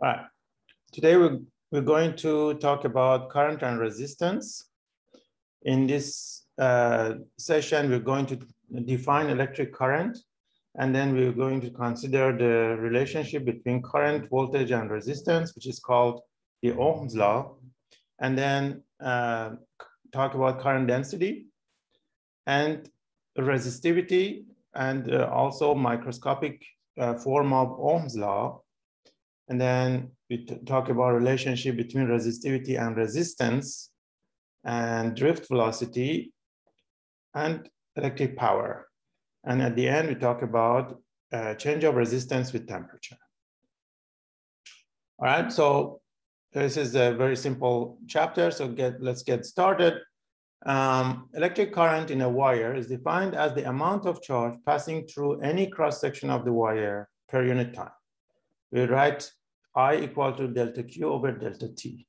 All right. Today we're, we're going to talk about current and resistance. In this uh, session, we're going to define electric current, and then we're going to consider the relationship between current, voltage, and resistance, which is called the Ohm's law, and then uh, talk about current density and resistivity, and uh, also microscopic uh, form of Ohm's law. And then we talk about relationship between resistivity and resistance and drift velocity and electric power. And at the end, we talk about uh, change of resistance with temperature. All right, so this is a very simple chapter. So get, let's get started. Um, electric current in a wire is defined as the amount of charge passing through any cross section of the wire per unit time. We write I equal to delta Q over delta T.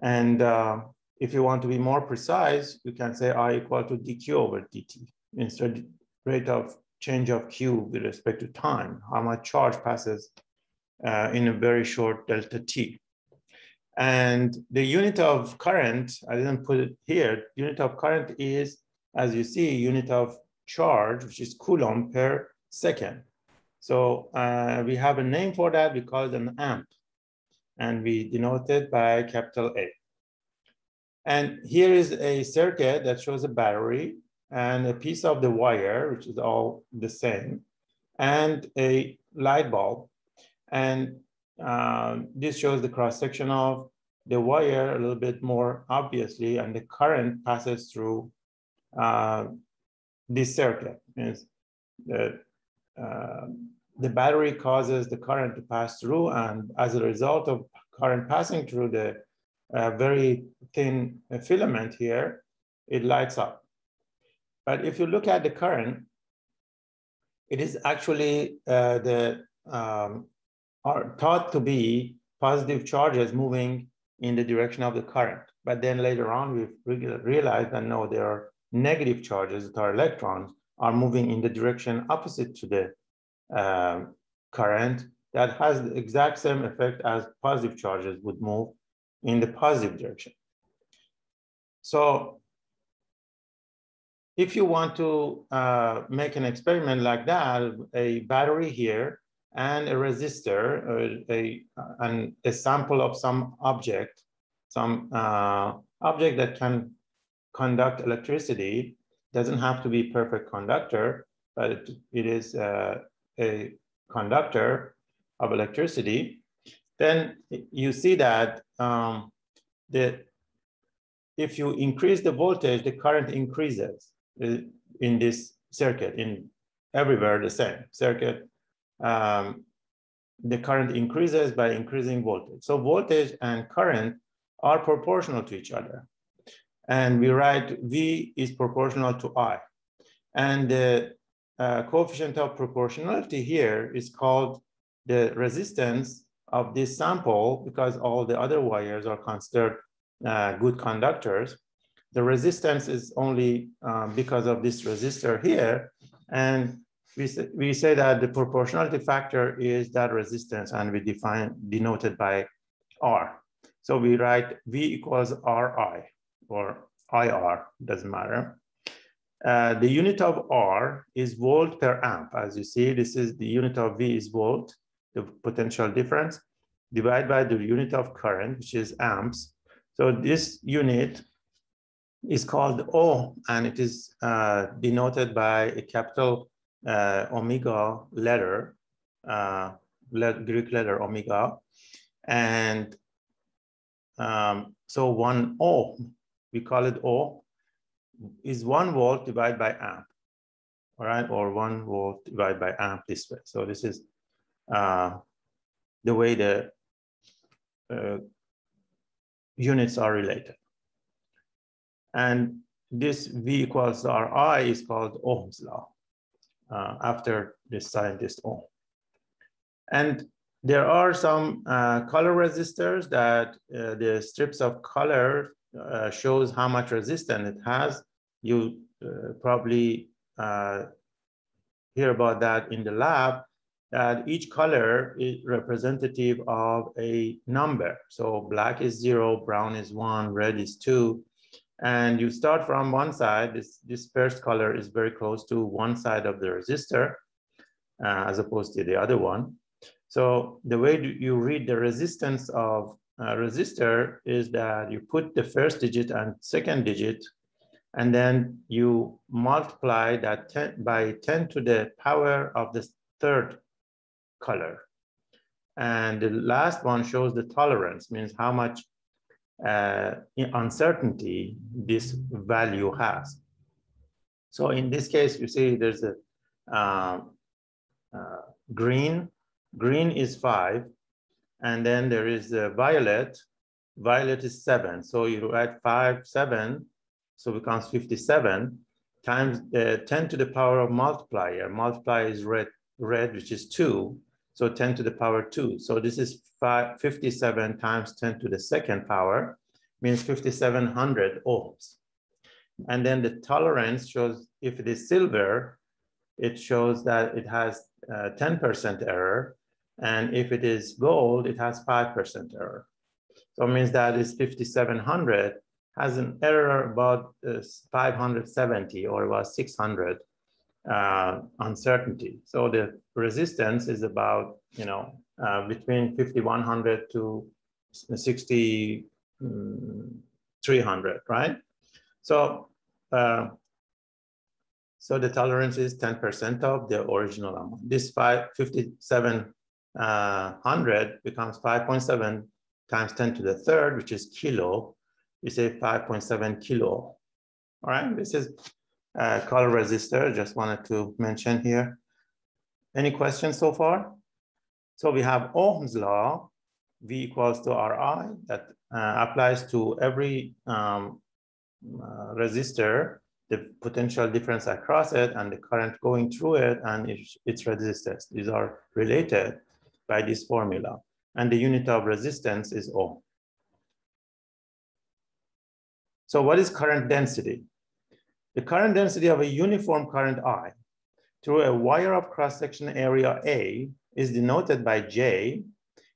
And uh, if you want to be more precise, you can say I equal to dQ over dt instead rate of change of Q with respect to time, how much charge passes uh, in a very short delta T. And the unit of current, I didn't put it here, unit of current is, as you see, unit of charge, which is Coulomb per second. So uh, we have a name for that, we call it an amp. And we denote it by capital A. And here is a circuit that shows a battery and a piece of the wire, which is all the same, and a light bulb. And uh, this shows the cross section of the wire a little bit more obviously, and the current passes through uh, this circuit. The, uh, the battery causes the current to pass through, and as a result of current passing through the uh, very thin filament here, it lights up. But if you look at the current, it is actually uh, the um, are thought to be positive charges moving in the direction of the current. But then later on, we've realized that no, there are negative charges that are electrons are moving in the direction opposite to the uh, current that has the exact same effect as positive charges would move in the positive direction. So if you want to uh, make an experiment like that, a battery here and a resistor, a, a, a sample of some object, some uh, object that can conduct electricity, doesn't have to be perfect conductor, but it, it is uh, a conductor of electricity, then you see that um, the, if you increase the voltage, the current increases uh, in this circuit, in everywhere the same circuit um, the current increases by increasing voltage. So voltage and current are proportional to each other. And we write V is proportional to I. And the uh, coefficient of proportionality here is called the resistance of this sample because all the other wires are considered uh, good conductors. The resistance is only um, because of this resistor here. And we we say that the proportionality factor is that resistance and we define denoted by R. So we write V equals RI or IR, doesn't matter. Uh, the unit of R is volt per amp. As you see, this is the unit of V is volt, the potential difference, divided by the unit of current, which is amps. So this unit is called O, and it is uh, denoted by a capital uh, omega letter, uh, Greek letter omega. And um, so one ohm, we call it O, is one volt divided by amp, all right? Or one volt divided by amp this way. So this is uh, the way the uh, units are related. And this V equals Ri is called Ohm's law uh, after this scientist Ohm. And there are some uh, color resistors that uh, the strips of color uh, shows how much resistance it has. You uh, probably uh, hear about that in the lab. that each color is representative of a number. So black is zero, brown is one, red is two. And you start from one side, this, this first color is very close to one side of the resistor uh, as opposed to the other one. So the way you read the resistance of a resistor is that you put the first digit and second digit, and then you multiply that 10, by 10 to the power of the third color. And the last one shows the tolerance, means how much uh, uncertainty this value has. So in this case, you see there's a uh, uh, green, green is five, and then there is the violet, violet is seven. So you add five, seven, so becomes 57 times uh, 10 to the power of multiplier. Multiplier is red, red, which is two. So 10 to the power two. So this is five, 57 times 10 to the second power means 5,700 ohms. And then the tolerance shows if it is silver, it shows that it has 10% uh, error. And if it is gold, it has 5% error. So it means that is 5,700 has an error about uh, 570 or about 600 uh, uncertainty. So the resistance is about, you know, uh, between 5100 to 6300, mm, right? So, uh, so the tolerance is 10% of the original amount. This 5700 uh, becomes 5.7 times 10 to the third, which is kilo. We say 5.7 kilo. All right, this is uh, color resistor, just wanted to mention here. Any questions so far? So we have Ohm's law, V equals to Ri, that uh, applies to every um, uh, resistor, the potential difference across it and the current going through it and its, its resistance. These are related by this formula. And the unit of resistance is Ohm. So what is current density? The current density of a uniform current I through a wire of cross-section area A is denoted by J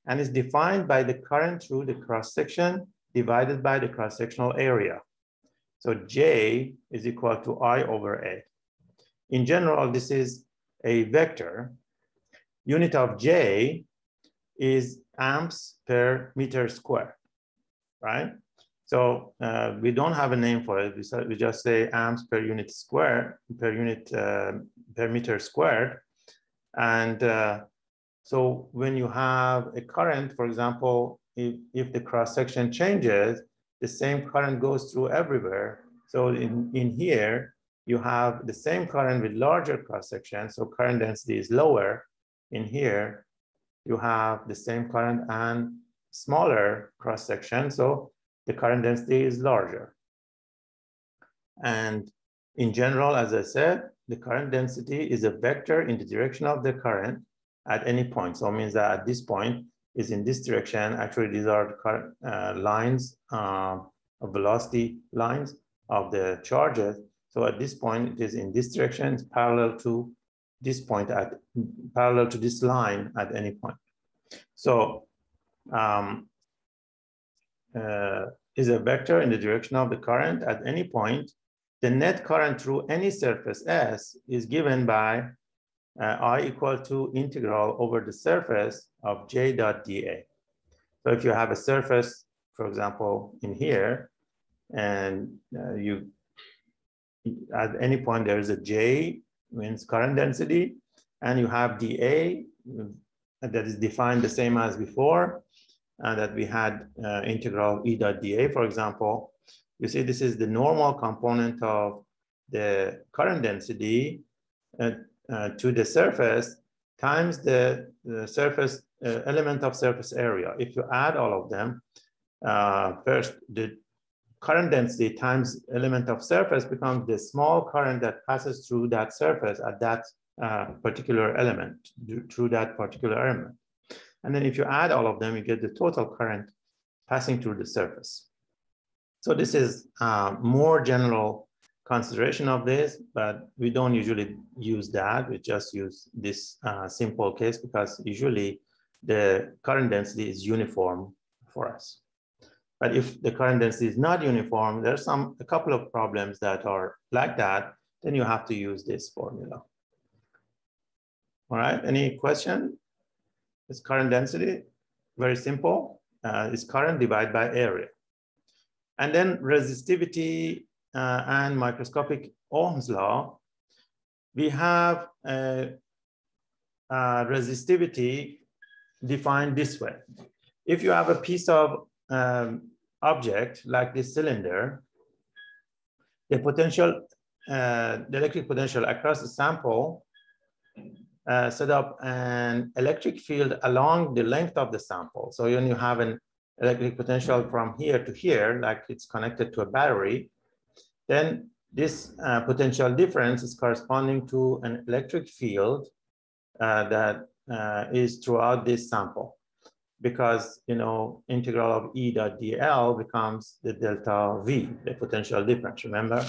and is defined by the current through the cross-section divided by the cross-sectional area. So J is equal to I over A. In general, this is a vector. Unit of J is amps per meter square, right? So uh, we don't have a name for it. We, we just say amps per unit square, per unit uh, per meter squared. And uh, so when you have a current, for example, if, if the cross section changes, the same current goes through everywhere. So in, in here, you have the same current with larger cross section. So current density is lower. In here, you have the same current and smaller cross section. So the current density is larger. And in general, as I said, the current density is a vector in the direction of the current at any point. So it means that at this point is in this direction. Actually, these are current uh, lines, uh, velocity lines of the charges. So at this point, it is in this direction, it's parallel to this point at parallel to this line at any point. So um, uh, is a vector in the direction of the current at any point, the net current through any surface S is given by uh, I equal to integral over the surface of J dot dA. So if you have a surface, for example, in here, and uh, you, at any point there is a J, means current density, and you have dA that is defined the same as before, uh, that we had uh, integral E dot dA, for example, you see this is the normal component of the current density uh, uh to the surface times the, the surface uh, element of surface area. If you add all of them, uh, first the current density times element of surface becomes the small current that passes through that surface at that particular element, through that particular element. And then if you add all of them, you get the total current passing through the surface. So this is uh, more general consideration of this, but we don't usually use that. We just use this uh, simple case because usually the current density is uniform for us. But if the current density is not uniform, there's some a couple of problems that are like that, then you have to use this formula. All right, any question? Is current density very simple? Uh, is current divided by area. And then resistivity uh, and microscopic Ohm's law, we have a, a resistivity defined this way. If you have a piece of um, object like this cylinder, the potential, uh, the electric potential across the sample uh, set up an electric field along the length of the sample. So when you have an electric potential from here to here, like it's connected to a battery, then this uh, potential difference is corresponding to an electric field uh, that uh, is throughout this sample because, you know, integral of E dot dl becomes the delta V, the potential difference, remember?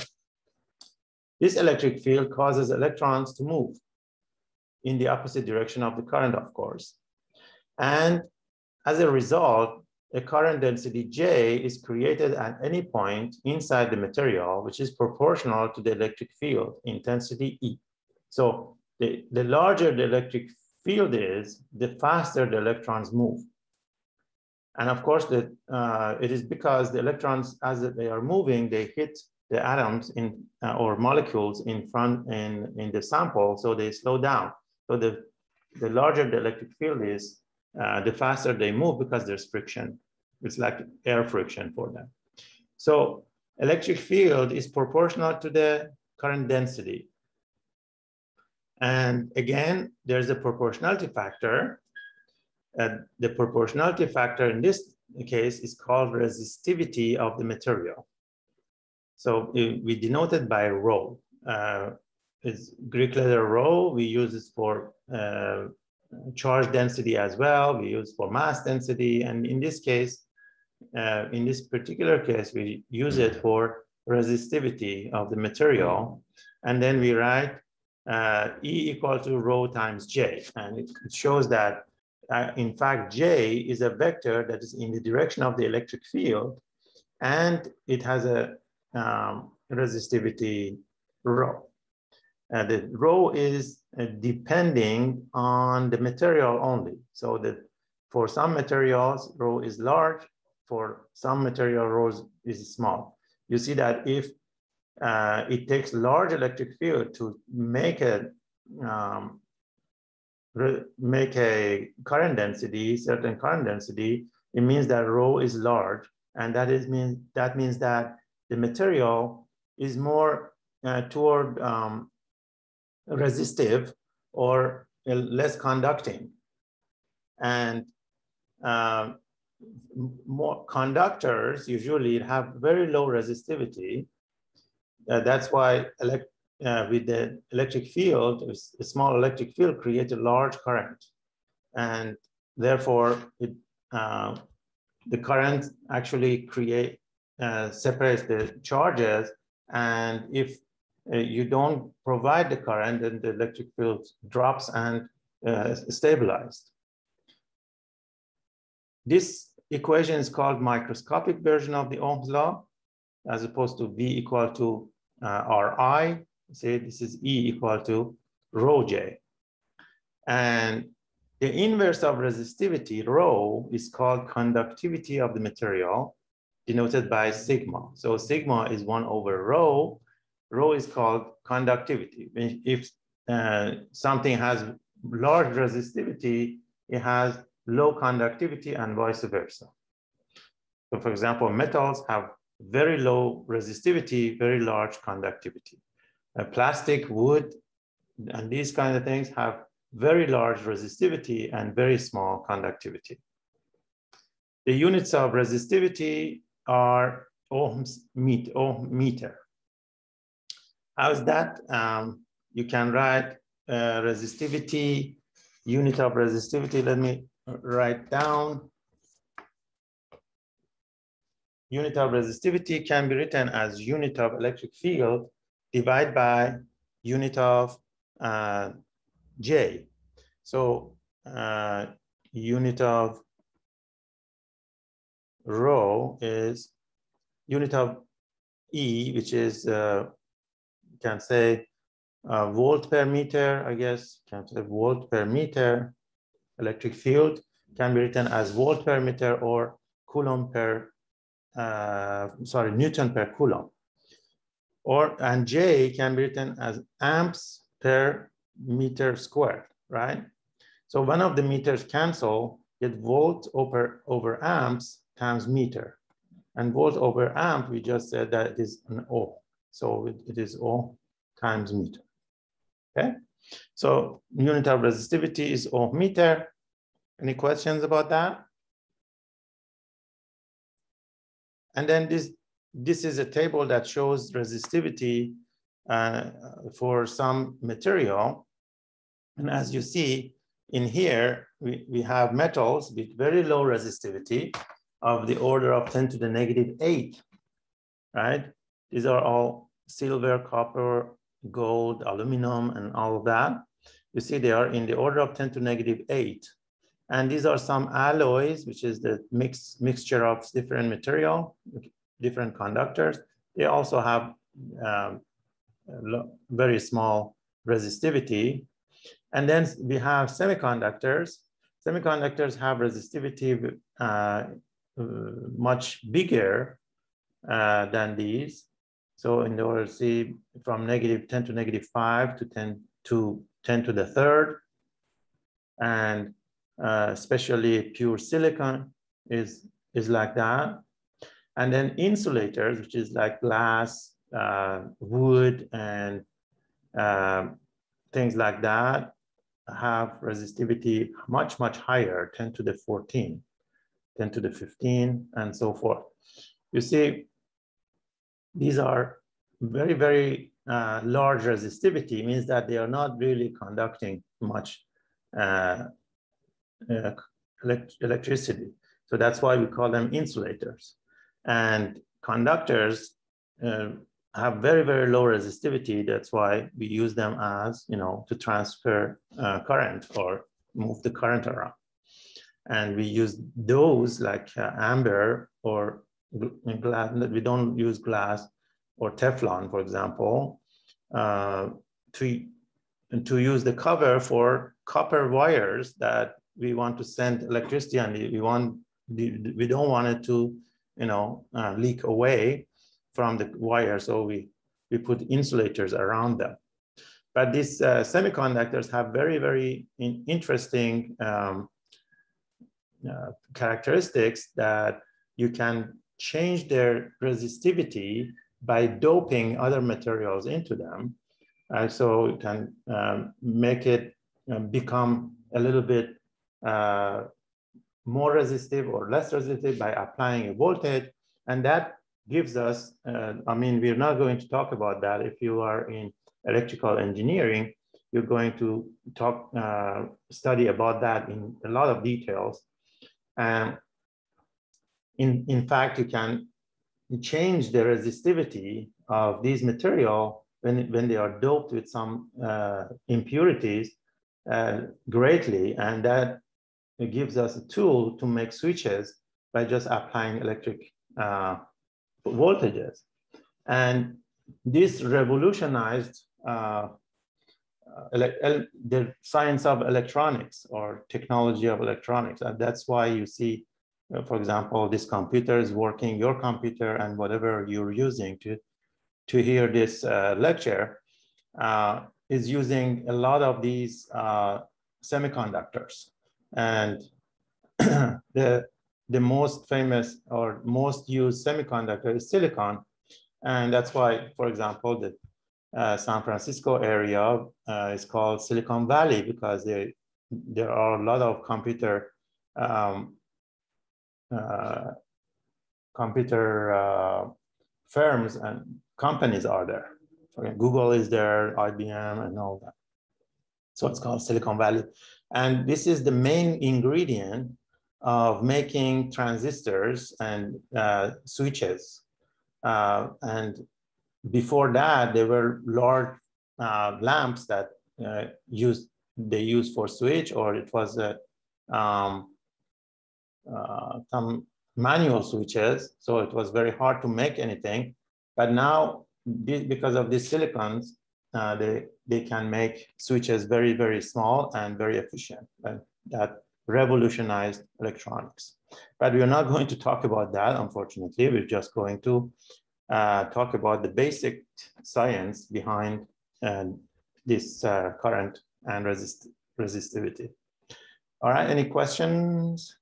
This electric field causes electrons to move in the opposite direction of the current, of course. And as a result, a current density J is created at any point inside the material, which is proportional to the electric field intensity E. So the, the larger the electric field is, the faster the electrons move. And of course, the, uh, it is because the electrons, as they are moving, they hit the atoms in uh, or molecules in front in, in the sample, so they slow down. So the, the larger the electric field is, uh, the faster they move because there's friction. It's like air friction for them. So electric field is proportional to the current density. And again, there's a proportionality factor. Uh, the proportionality factor in this case is called resistivity of the material. So we denote it by rho. Uh, it's Greek letter rho. We use it for uh, charge density as well. We use for mass density. And in this case, uh, in this particular case, we use it for resistivity of the material. And then we write uh, E equal to rho times J. And it, it shows that, uh, in fact, J is a vector that is in the direction of the electric field. And it has a um, resistivity rho. Uh, the rho is uh, depending on the material only. So that for some materials, rho is large, for some material rho is small. You see that if uh, it takes large electric field to make a um, make a current density, certain current density, it means that rho is large, and that is mean that means that the material is more uh, toward um, resistive or less conducting. And uh, more conductors usually have very low resistivity. Uh, that's why elect, uh, with the electric field, a small electric field creates a large current. And therefore, it, uh, the current actually create uh, separates the charges. And if uh, you don't provide the current, then the electric field drops and uh, stabilized. This equation is called microscopic version of the Ohm's law, as opposed to V equal to uh, Ri. Say this is E equal to rho J. And the inverse of resistivity, rho, is called conductivity of the material, denoted by sigma. So sigma is one over rho, rho is called conductivity. If uh, something has large resistivity, it has low conductivity and vice versa. So for example, metals have very low resistivity, very large conductivity. Uh, plastic, wood, and these kind of things have very large resistivity and very small conductivity. The units of resistivity are ohms meet, ohm meter. How's that? Um, you can write uh, resistivity, unit of resistivity. Let me write down. Unit of resistivity can be written as unit of electric field divide by unit of uh, J. So uh, unit of rho is unit of E, which is, uh, can say uh, volt per meter, I guess, can say volt per meter electric field can be written as volt per meter or coulomb per, uh, sorry, Newton per coulomb. Or, and J can be written as amps per meter squared, right? So one of the meters cancel, get volt over, over amps times meter. And volt over amp, we just said that it is an O. So it, it is O times meter, okay? So unit of resistivity is O meter. Any questions about that? And then this, this is a table that shows resistivity uh, for some material. And as you see in here, we, we have metals with very low resistivity of the order of 10 to the negative eight, right? These are all silver, copper, gold, aluminum, and all of that. You see they are in the order of 10 to negative eight. And these are some alloys, which is the mix, mixture of different material, different conductors. They also have um, very small resistivity. And then we have semiconductors. Semiconductors have resistivity uh, much bigger uh, than these. So in order to see from negative 10 to negative 5 to 10 to 10 to the third, and uh, especially pure silicon is, is like that. And then insulators, which is like glass, uh, wood, and uh, things like that, have resistivity much, much higher, 10 to the 14, 10 to the 15, and so forth. You see, these are very, very uh, large resistivity, means that they are not really conducting much uh, uh, elect electricity. So that's why we call them insulators. And conductors uh, have very, very low resistivity. That's why we use them as, you know, to transfer uh, current or move the current around. And we use those like uh, amber or glass, we don't use glass or Teflon, for example, uh, to, to use the cover for copper wires that we want to send electricity and we want we don't want it to you know uh, leak away from the wire so we we put insulators around them. But these uh, semiconductors have very very in interesting um, uh, characteristics that you can change their resistivity by doping other materials into them. Uh, so you can um, make it um, become a little bit uh, more resistive or less resistive by applying a voltage. And that gives us, uh, I mean, we're not going to talk about that. If you are in electrical engineering, you're going to talk, uh, study about that in a lot of details. And in, in fact, you can change the resistivity of these material when, when they are doped with some uh, impurities uh, greatly. And that it gives us a tool to make switches by just applying electric uh, voltages. And this revolutionized uh, the science of electronics or technology of electronics. And that's why you see, uh, for example, this computer is working, your computer and whatever you're using to, to hear this uh, lecture uh, is using a lot of these semiconductors. And the, the most famous or most used semiconductor is silicon. And that's why, for example, the uh, San Francisco area uh, is called Silicon Valley because they, there are a lot of computer um, uh, computer uh, firms and companies are there. Okay, Google is there, IBM and all that. So it's called Silicon Valley. And this is the main ingredient of making transistors and uh, switches. Uh, and before that, there were large uh, lamps that uh, used they used for switch, or it was a um, uh, some manual switches. So it was very hard to make anything. But now, because of these silicons, uh, they, they can make switches very, very small and very efficient. And that revolutionized electronics. But we're not going to talk about that, unfortunately. We're just going to uh, talk about the basic science behind uh, this uh, current and resist resistivity. All right, any questions?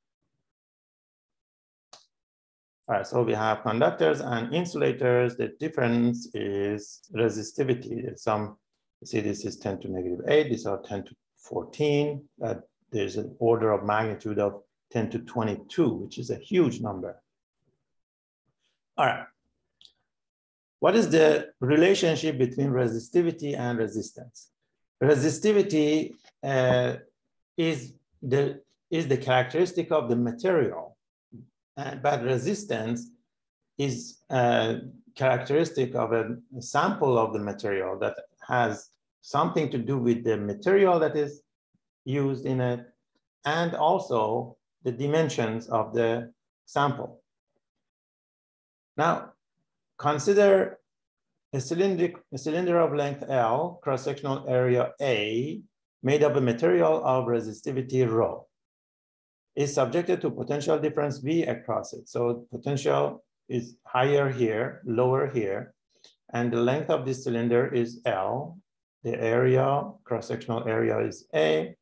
All right, so we have conductors and insulators. The difference is resistivity. Some, see this is 10 to negative 8, these are 10 to 14. Uh, there's an order of magnitude of 10 to 22, which is a huge number. All right. What is the relationship between resistivity and resistance? Resistivity uh, is, the, is the characteristic of the material, Uh, but resistance is a characteristic of a sample of the material that has something to do with the material that is used in it and also the dimensions of the sample. Now, consider a, cylindric, a cylinder of length L, cross-sectional area A, made of a material of resistivity rho, is subjected to potential difference V across it. So potential is higher here, lower here, and the length of this cylinder is L. The area, cross-sectional area is A.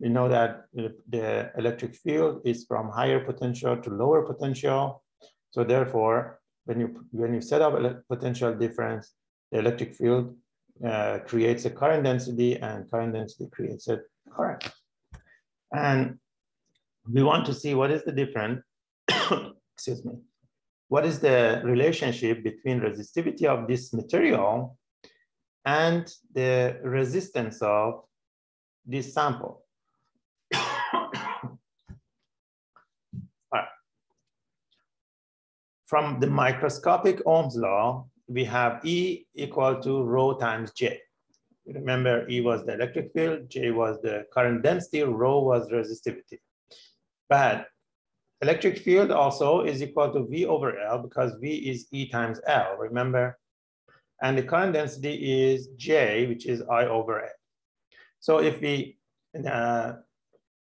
We know that the electric field is from higher potential to lower potential. So therefore, when you, when you set up a potential difference, the electric field uh, creates a current density and current density creates a current. And we want to see what is the difference, excuse me, what is the relationship between resistivity of this material and the resistance of this sample. From the microscopic Ohm's law, we have E equal to rho times J. Remember, E was the electric field, J was the current density, rho was resistivity. But electric field also is equal to V over L because V is E times L, remember? And the current density is J, which is I over A. So if we uh,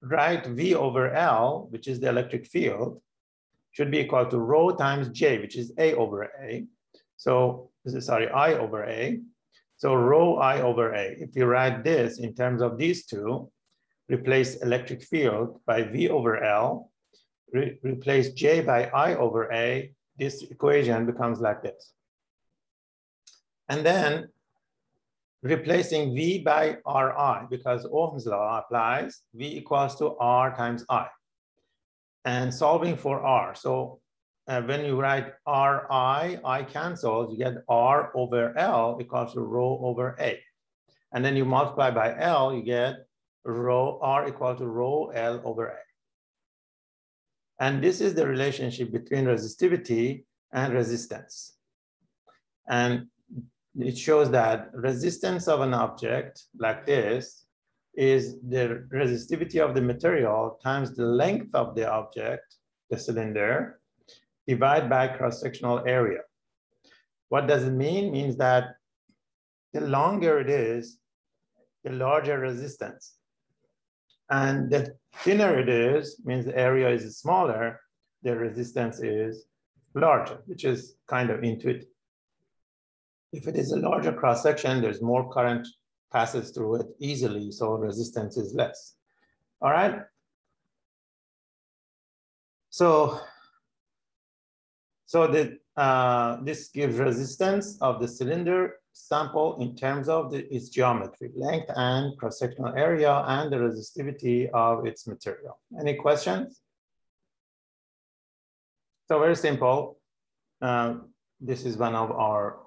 write V over L, which is the electric field, should be equal to rho times j, which is a over a. So this is, sorry, i over a. So rho i over a. If you write this in terms of these two, replace electric field by v over l, re replace j by i over a, this equation becomes like this. And then replacing v by ri, because Ohm's law applies, v equals to r times i and solving for R. So uh, when you write Ri, I cancels, you get R over L equals to rho over A. And then you multiply by L, you get rho R equal to rho L over A. And this is the relationship between resistivity and resistance. And it shows that resistance of an object like this is the resistivity of the material times the length of the object, the cylinder, divided by cross-sectional area. What does it mean? It means that the longer it is, the larger resistance. And the thinner it is, means the area is smaller, the resistance is larger, which is kind of intuitive. If it is a larger cross-section, there's more current passes through it easily, so resistance is less. All right. So, so the, uh, this gives resistance of the cylinder sample in terms of the, its geometry, length and cross-sectional area and the resistivity of its material. Any questions? So very simple. Uh, this is one of our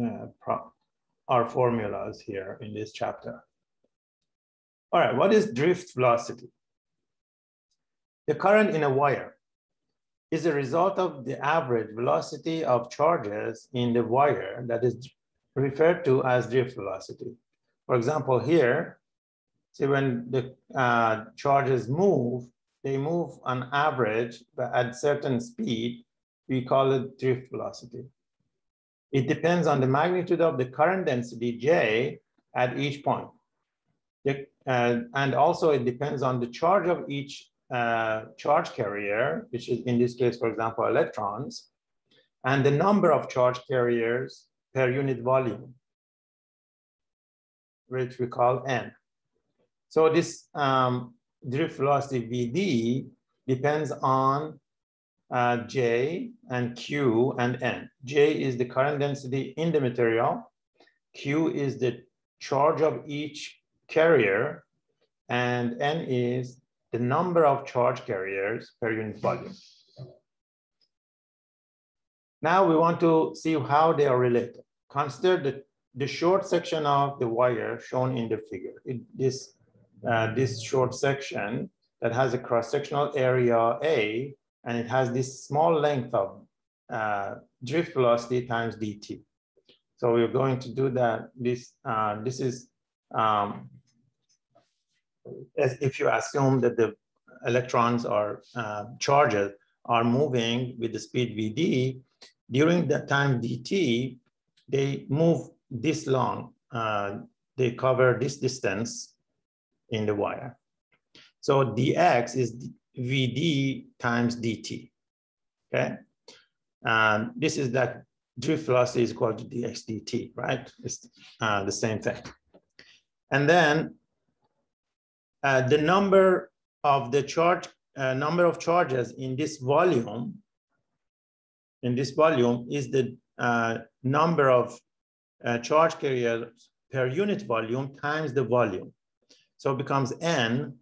uh, our formulas here in this chapter. All right, what is drift velocity? The current in a wire is a result of the average velocity of charges in the wire that is referred to as drift velocity. For example, here, see when the uh, charges move, they move on average but at certain speed, we call it drift velocity. It depends on the magnitude of the current density J at each point. The, uh, and also it depends on the charge of each uh, charge carrier, which is in this case, for example, electrons, and the number of charge carriers per unit volume, which we call N. So this um, drift velocity VD depends on uh, J and Q and N. J is the current density in the material. Q is the charge of each carrier, and N is the number of charge carriers per unit volume. Now we want to see how they are related. Consider the, the short section of the wire shown in the figure. It, this, uh, this short section that has a cross-sectional area A, and it has this small length of uh, drift velocity times dt. So we're going to do that. This, uh, this is um, if you assume that the electrons or uh, charges are moving with the speed vd, during the time dt, they move this long. Uh, they cover this distance in the wire. So dx is vd times dt, okay? And this is that drift velocity is equal to dx dt, right? It's uh, the same thing. And then uh, the number of the charge, uh, number of charges in this volume, in this volume is the uh, number of uh, charge carriers per unit volume times the volume. So it becomes N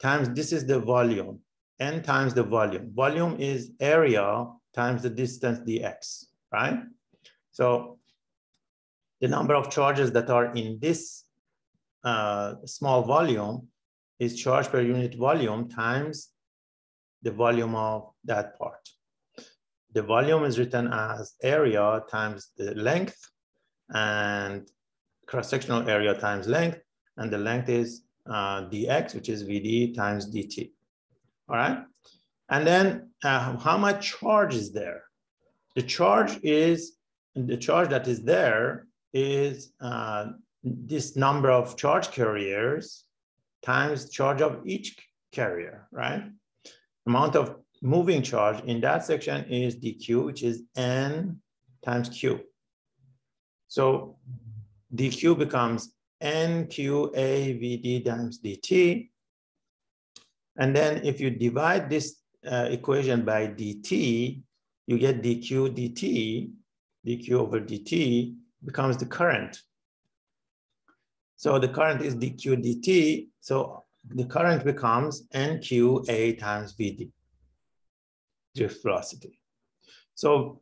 times, this is the volume, N times the volume. Volume is area times the distance dx, right? So the number of charges that are in this uh, small volume is charge per unit volume times the volume of that part. The volume is written as area times the length and cross-sectional area times length, and the length is uh, dx, which is vd times dt, all right? And then uh, how much charge is there? The charge is, the charge that is there is uh, this number of charge carriers times charge of each carrier, right? Amount of moving charge in that section is dq, which is n times q. So dq becomes nqavd times dt. And then if you divide this uh, equation by dt, you get dq dt, dq over dt becomes the current so the current is dq dt. So the current becomes nqa times vd, drift velocity. So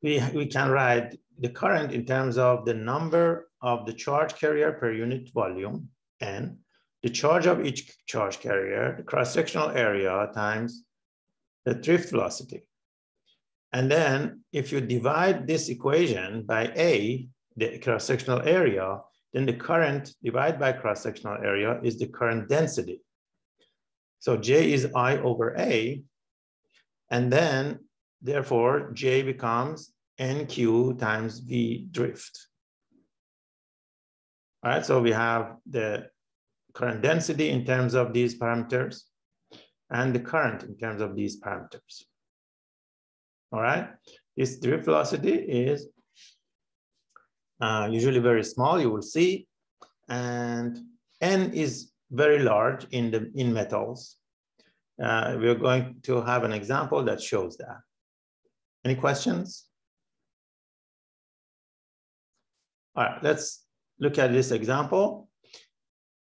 we, we can write the current in terms of the number of the charge carrier per unit volume, n, the charge of each charge carrier, the cross-sectional area times the drift velocity. And then if you divide this equation by A, the cross-sectional area, then the current divided by cross-sectional area is the current density. So J is I over A, and then therefore J becomes NQ times V drift. All right, so we have the current density in terms of these parameters and the current in terms of these parameters. All right, this drift velocity is uh, usually very small, you will see. And N is very large in, the, in metals. Uh, we're going to have an example that shows that. Any questions? All right, let's look at this example.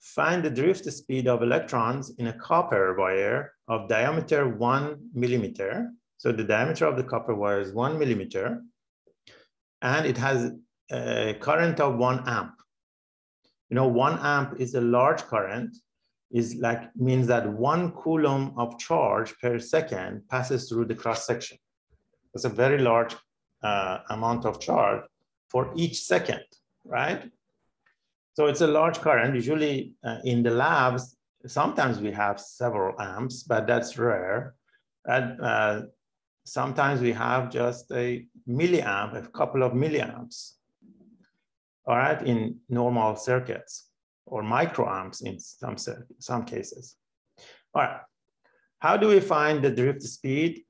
Find the drift speed of electrons in a copper wire of diameter one millimeter. So the diameter of the copper wire is one millimeter, and it has a current of one amp. You know, one amp is a large current is like means that one coulomb of charge per second passes through the cross section. It's a very large uh, amount of charge for each second, right? So it's a large current. Usually uh, in the labs, sometimes we have several amps, but that's rare. And uh, sometimes we have just a milliamp, a couple of milliamps, all right, in normal circuits or microamps in some, some cases. All right, how do we find the drift speed?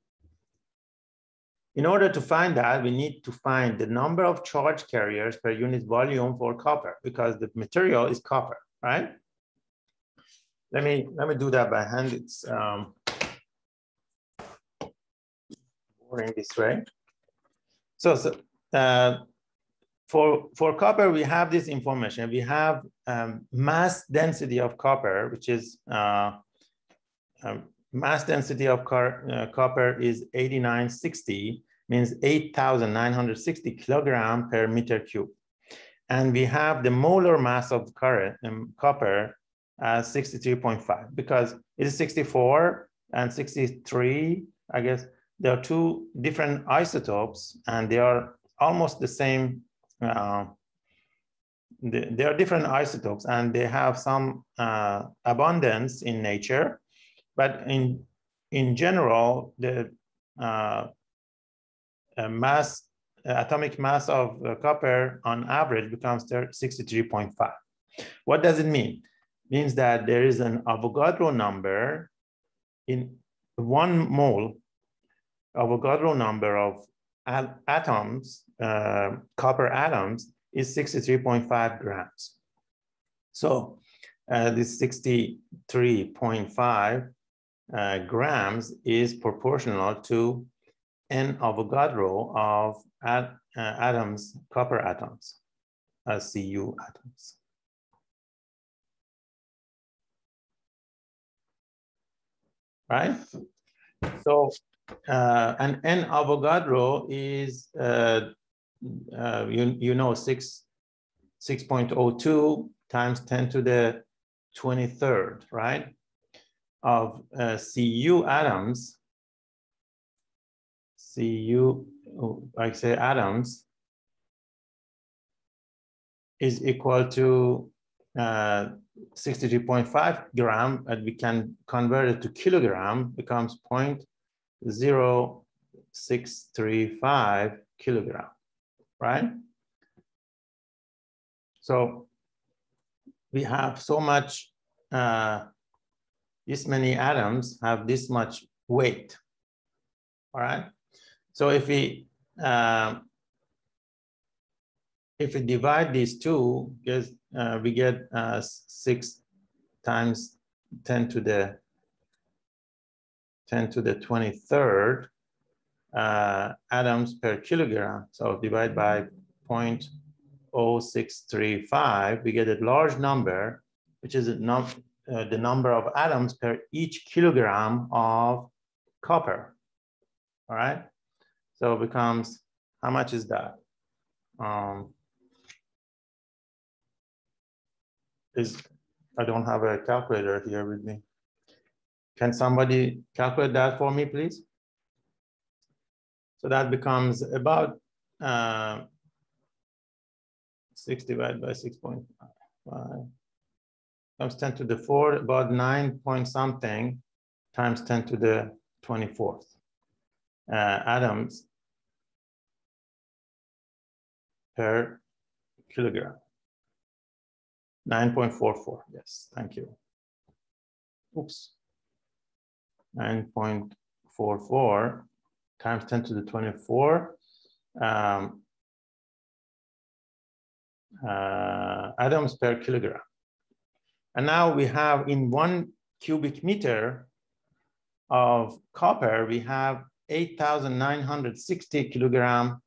In order to find that, we need to find the number of charge carriers per unit volume for copper because the material is copper, right? Let me, let me do that by hand. It's um, boring this way. So, so uh, for, for copper, we have this information. We have um, mass density of copper, which is uh, um, mass density of car, uh, copper is 8960, means 8,960 kilogram per meter cube. And we have the molar mass of current, um, copper as 63.5 because it is 64 and 63, I guess. There are two different isotopes and they are almost the same uh, there are different isotopes and they have some uh, abundance in nature, but in, in general, the uh, mass, atomic mass of copper on average becomes 63.5. What does it mean? It means that there is an Avogadro number in one mole, Avogadro number of atoms, uh, copper atoms, is 63.5 grams. So uh, this 63.5 uh, grams is proportional to n Avogadro of at, uh, atoms, copper atoms, uh, Cu atoms. Right? So uh, and n Avogadro is, uh, uh, you, you know, 6, 6.02 times 10 to the 23rd, right? Of uh, Cu atoms, Cu, I say atoms, is equal to uh, 63.5 gram, and we can convert it to kilogram, becomes point 0.635 kilogram, right? So we have so much, uh, this many atoms have this much weight, all right? So if we, uh, if we divide these two, because uh, we get uh, six times 10 to the 10 to the 23rd uh, atoms per kilogram. So divide by 0.0635, we get a large number, which is num uh, the number of atoms per each kilogram of copper. All right. So it becomes, how much is that? Um, is I don't have a calculator here with me. Can somebody calculate that for me, please? So that becomes about uh, 6 divided by 6.5 times 10 to the 4, about 9 point something times 10 to the 24th uh, atoms per kilogram. 9.44, yes, thank you. Oops. 9.44 times 10 to the 24 um, uh, atoms per kilogram. And now we have in one cubic meter of copper, we have 8,960 kilogram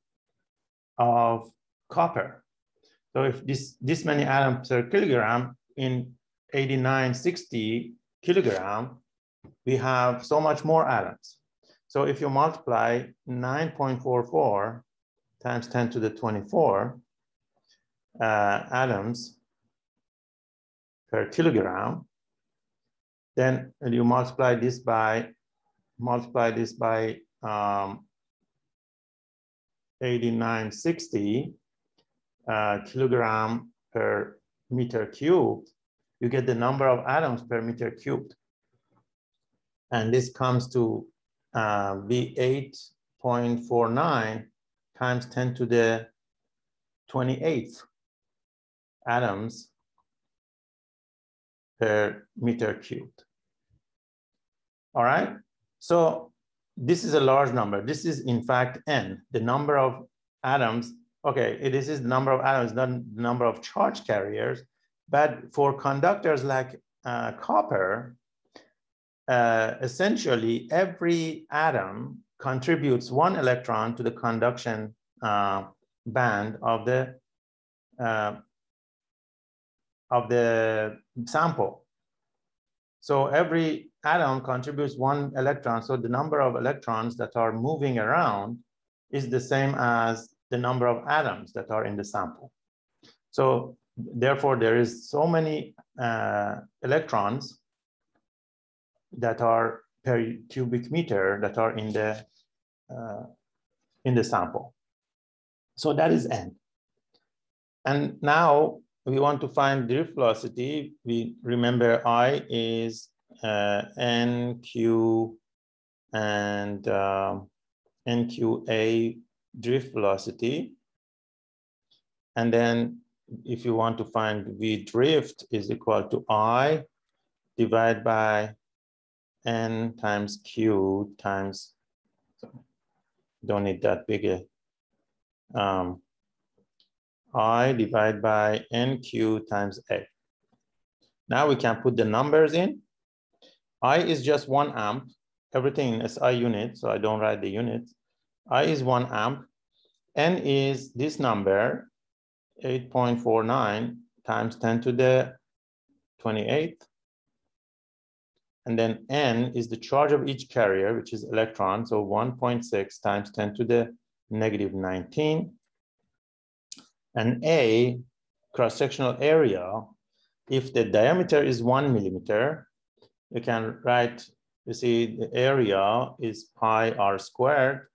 of copper. So if this, this many atoms per kilogram in 8960 kilogram, we have so much more atoms. So if you multiply 9.44 times 10 to the 24 uh, atoms per kilogram, Then you multiply this by, multiply this by um, 8960 uh, kilogram per meter cubed, you get the number of atoms per meter cubed. And this comes to uh, be 8.49 times 10 to the 28th atoms per meter cubed. All right, so this is a large number. This is in fact n, the number of atoms. Okay, this is the number of atoms, not the number of charge carriers. But for conductors like uh, copper, uh, essentially every atom contributes one electron to the conduction uh, band of the uh, of the sample. So every atom contributes one electron. So the number of electrons that are moving around is the same as the number of atoms that are in the sample. So therefore, there is so many uh, electrons that are per cubic meter that are in the uh, in the sample. So that is n. And now we want to find drift velocity. We remember I is uh, NQ and uh, NQA drift velocity. And then if you want to find V drift is equal to I divided by N times Q times, don't need that big um, I divided by NQ times A. Now we can put the numbers in. I is just one amp, everything in SI unit, so I don't write the units. I is one amp, N is this number, 8.49 times 10 to the 28th. And then N is the charge of each carrier, which is electron, so 1.6 times 10 to the negative 19. And A, cross-sectional area, if the diameter is one millimeter, you can write, you see the area is pi r squared,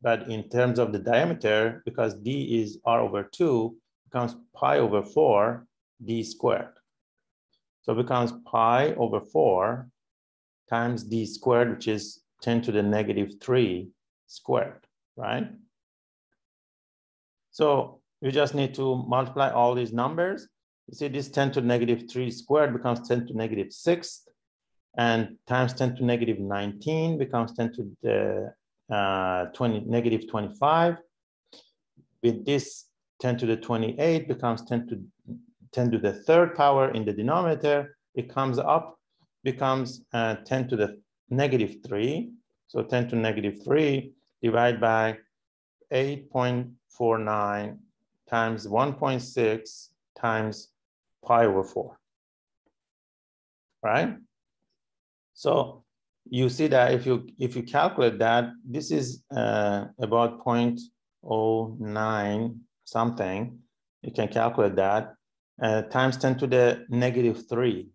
but in terms of the diameter, because d is r over two, becomes pi over four d squared. So it becomes pi over four times d squared, which is 10 to the negative three squared, right? So you just need to multiply all these numbers. You see this 10 to negative 3 squared becomes 10 to negative 6, and times 10 to negative 19 becomes 10 to the uh, 20, negative 25. With this 10 to the 28 becomes 10 to 10 to the third power in the denominator. It comes up, becomes uh, 10 to the negative 3. So 10 to negative 3 divided by 8.49 times 1.6 times pi over 4, right? So you see that if you if you calculate that, this is uh, about 0.09 something. You can calculate that uh, times 10 to the negative 3.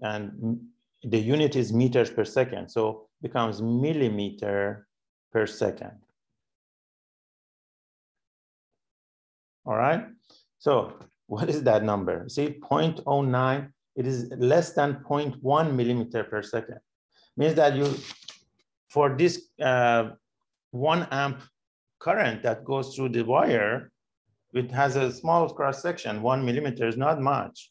And the unit is meters per second. So becomes millimeter per second. all right? So what is that number? See 0.09, it is less than 0.1 millimeter per second. Means that you, for this uh, one amp current that goes through the wire, it has a small cross section, one millimeter is not much.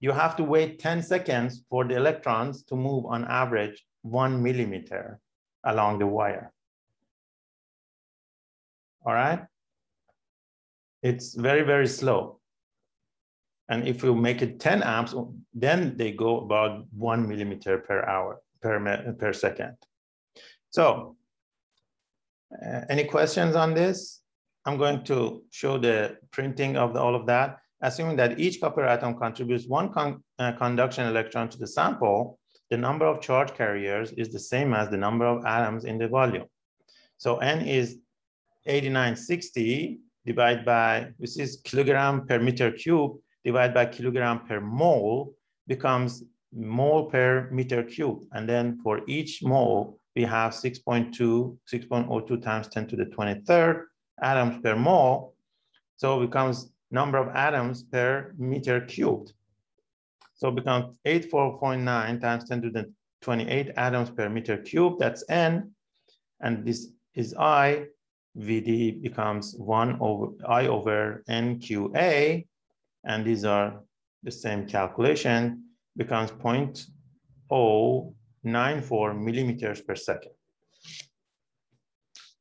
You have to wait 10 seconds for the electrons to move on average one millimeter along the wire. All right? it's very, very slow. And if you make it 10 amps, then they go about one millimeter per hour, per, per second. So uh, any questions on this? I'm going to show the printing of the, all of that. Assuming that each copper atom contributes one con uh, conduction electron to the sample, the number of charge carriers is the same as the number of atoms in the volume. So N is 8960 divided by, this is kilogram per meter cube, divided by kilogram per mole becomes mole per meter cube. And then for each mole, we have 6.2, 6.02 times 10 to the 23rd atoms per mole. So it becomes number of atoms per meter cubed. So it becomes 84.9 times 10 to the 28 atoms per meter cubed, that's N. And this is I, VD becomes one over I over NQA. And these are the same calculation, becomes 0.094 millimeters per second.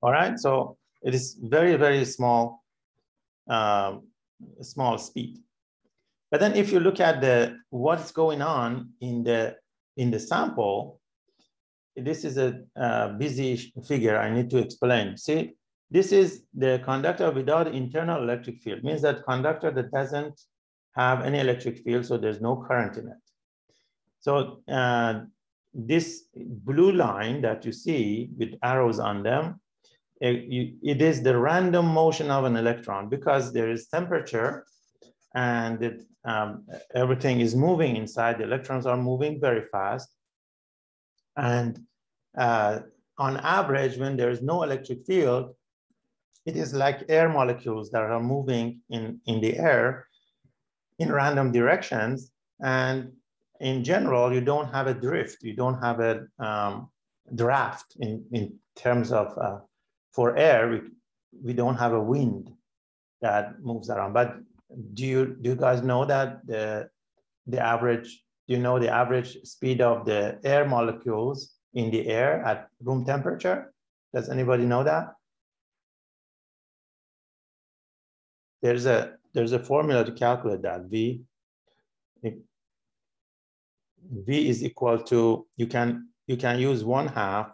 All right, so it is very, very small, um, small speed. But then if you look at the what's going on in the in the sample, this is a busy figure I need to explain. See, this is the conductor without internal electric field, means that conductor that doesn't have any electric field, so there's no current in it. So uh, this blue line that you see with arrows on them, it, is the random motion of an electron because there is temperature and it, um, everything is moving inside. The electrons are moving very fast. And uh, on average, when there is no electric field, it is like air molecules that are moving in, in the air in random directions. And in general, you don't have a drift. You don't have a um, draft in, in terms of, uh, for air, we, we don't have a wind that moves around. But do you, do you guys know that the, the average, do you know the average speed of the air molecules in the air at room temperature? Does anybody know that? There's a there's a formula to calculate that. V V is equal to you can you can use one half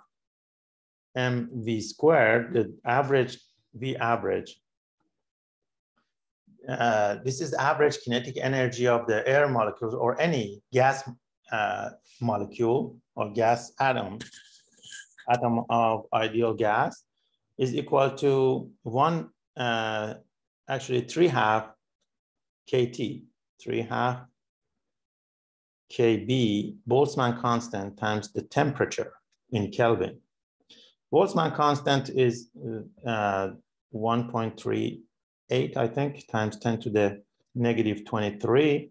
mv squared, the average V average. Uh, this is average kinetic energy of the air molecules or any gas uh, molecule or gas atom, atom of ideal gas is equal to one, uh, actually three half kT, three half kb, Boltzmann constant times the temperature in Kelvin. Boltzmann constant is uh, 1.38, I think, times 10 to the negative 23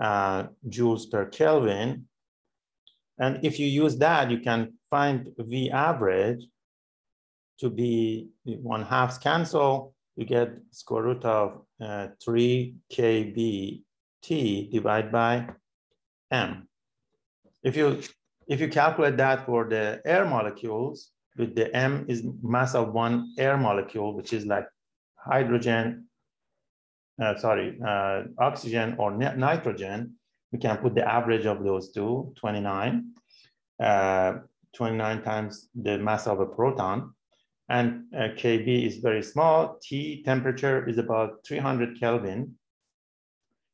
uh, joules per Kelvin. And if you use that, you can find V average to be one halves cancel, you get square root of uh, 3 kBT divided by M. If you, if you calculate that for the air molecules, with the M is mass of one air molecule, which is like hydrogen, uh, sorry, uh, oxygen or nitrogen, we can put the average of those two, 29, uh, 29 times the mass of a proton. And uh, Kb is very small. T temperature is about 300 Kelvin.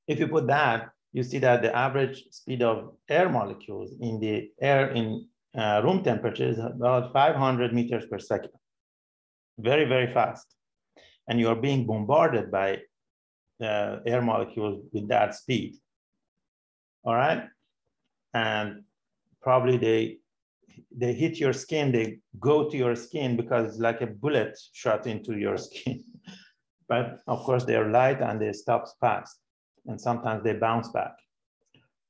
If you put that, you see that the average speed of air molecules in the air in uh, room temperature is about 500 meters per second. Very, very fast. And you are being bombarded by uh, air molecules with that speed. All right. And probably they they hit your skin, they go to your skin because it's like a bullet shot into your skin. but of course they're light and they stop fast. And sometimes they bounce back.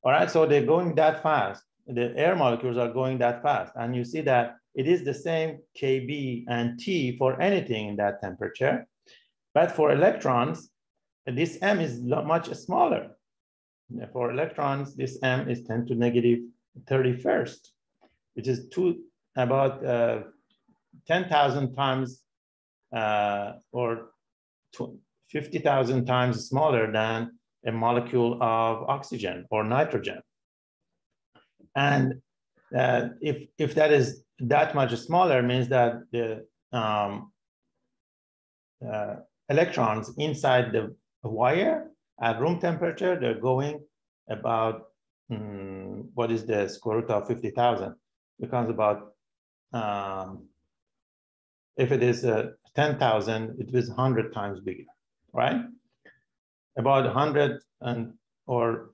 All right, so they're going that fast. The air molecules are going that fast. And you see that it is the same Kb and T for anything in that temperature. But for electrons, this m is much smaller. For electrons, this m is 10 to negative 31st, which is two about uh, 10,000 times uh, or 50,000 times smaller than a molecule of oxygen or nitrogen. And uh, if, if that is that much smaller, means that the um, uh, electrons inside the wire at room temperature, they're going about, um, what is the square root of 50,000? Becomes about, um, if it is uh, 10,000, it is 100 times bigger, right? About 100 and or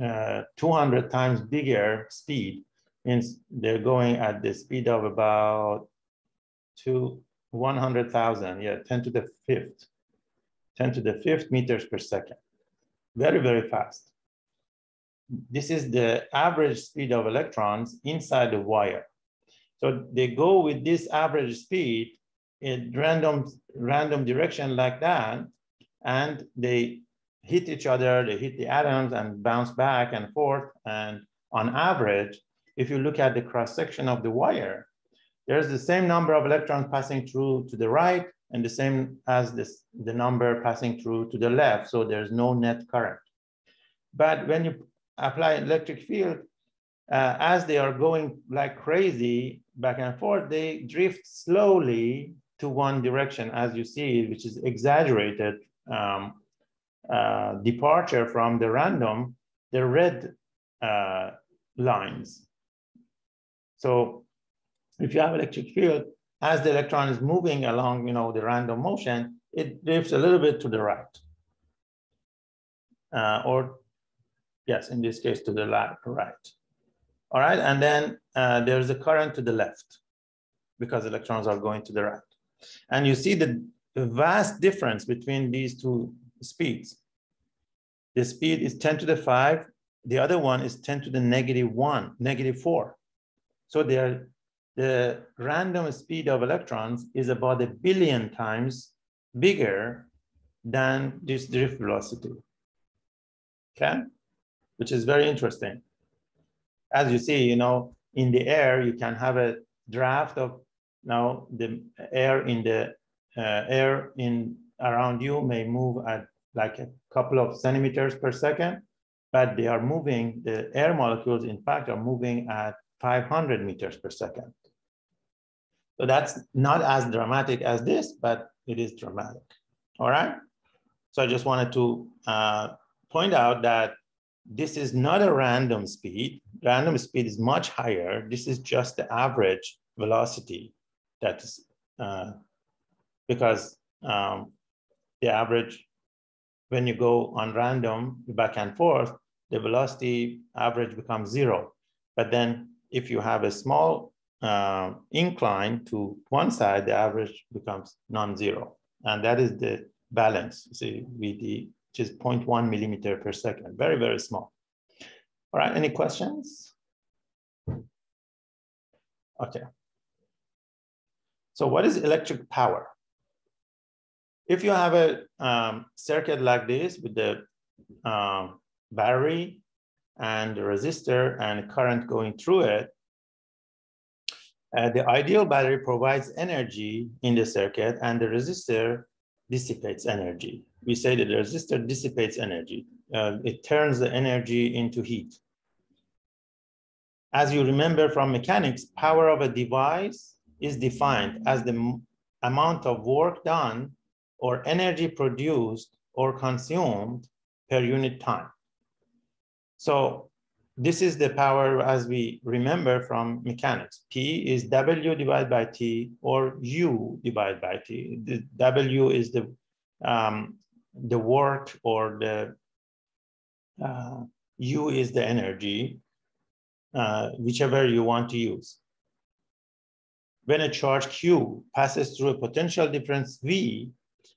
uh, 200 times bigger speed means they're going at the speed of about to 100,000, yeah, 10 to the fifth, 10 to the fifth meters per second. Very, very fast. This is the average speed of electrons inside the wire. So they go with this average speed in random, random direction like that, and they hit each other, they hit the atoms and bounce back and forth. And on average, if you look at the cross section of the wire, there's the same number of electrons passing through to the right and the same as this, the number passing through to the left. So there's no net current. But when you apply an electric field, uh, as they are going like crazy back and forth, they drift slowly to one direction, as you see, which is exaggerated um, uh, departure from the random, the red uh, lines. So if you have electric field, as the electron is moving along, you know, the random motion, it drifts a little bit to the right. Uh, or yes, in this case, to the right. All right, and then uh, there's a current to the left because electrons are going to the right. And you see the vast difference between these two speeds. The speed is 10 to the 5. The other one is 10 to the negative 1, negative 4. So the random speed of electrons is about a billion times bigger than this drift velocity. Okay, which is very interesting. As you see, you know, in the air, you can have a draft of now the air in the uh, air in around you may move at like a couple of centimeters per second, but they are moving, the air molecules in fact are moving at 500 meters per second. So that's not as dramatic as this, but it is dramatic, all right? So I just wanted to uh, point out that this is not a random speed. Random speed is much higher. This is just the average velocity that's uh, because um, the average, when you go on random back and forth, the velocity average becomes zero. But then if you have a small uh, incline to one side, the average becomes non-zero. And that is the balance, see, VD, which is 0.1 millimeter per second, very, very small. All right, any questions? Okay. So what is electric power? If you have a um, circuit like this with the um, battery and the resistor and current going through it, uh, the ideal battery provides energy in the circuit and the resistor dissipates energy. We say that the resistor dissipates energy. Uh, it turns the energy into heat. As you remember from mechanics, power of a device is defined as the amount of work done or energy produced or consumed per unit time. So this is the power as we remember from mechanics. P is W divided by T or U divided by T. The W is the, um, the work or the uh, U is the energy, uh, whichever you want to use when a charge Q passes through a potential difference V,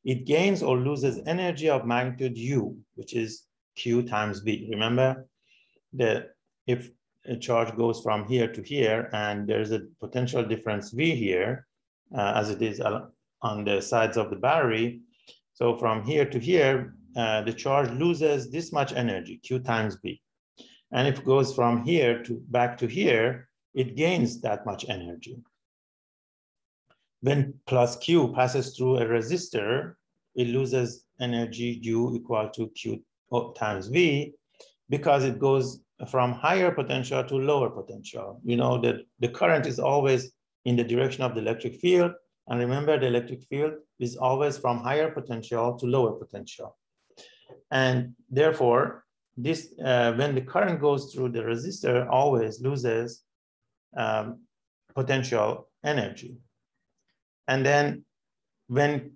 it gains or loses energy of magnitude U, which is Q times V. Remember that if a charge goes from here to here and there's a potential difference V here, uh, as it is on the sides of the battery. So from here to here, uh, the charge loses this much energy, Q times V. And if it goes from here to back to here, it gains that much energy. When plus Q passes through a resistor, it loses energy U equal to Q times V because it goes from higher potential to lower potential. You know that the current is always in the direction of the electric field. And remember the electric field is always from higher potential to lower potential. And therefore, this uh, when the current goes through the resistor, always loses um, potential energy. And then when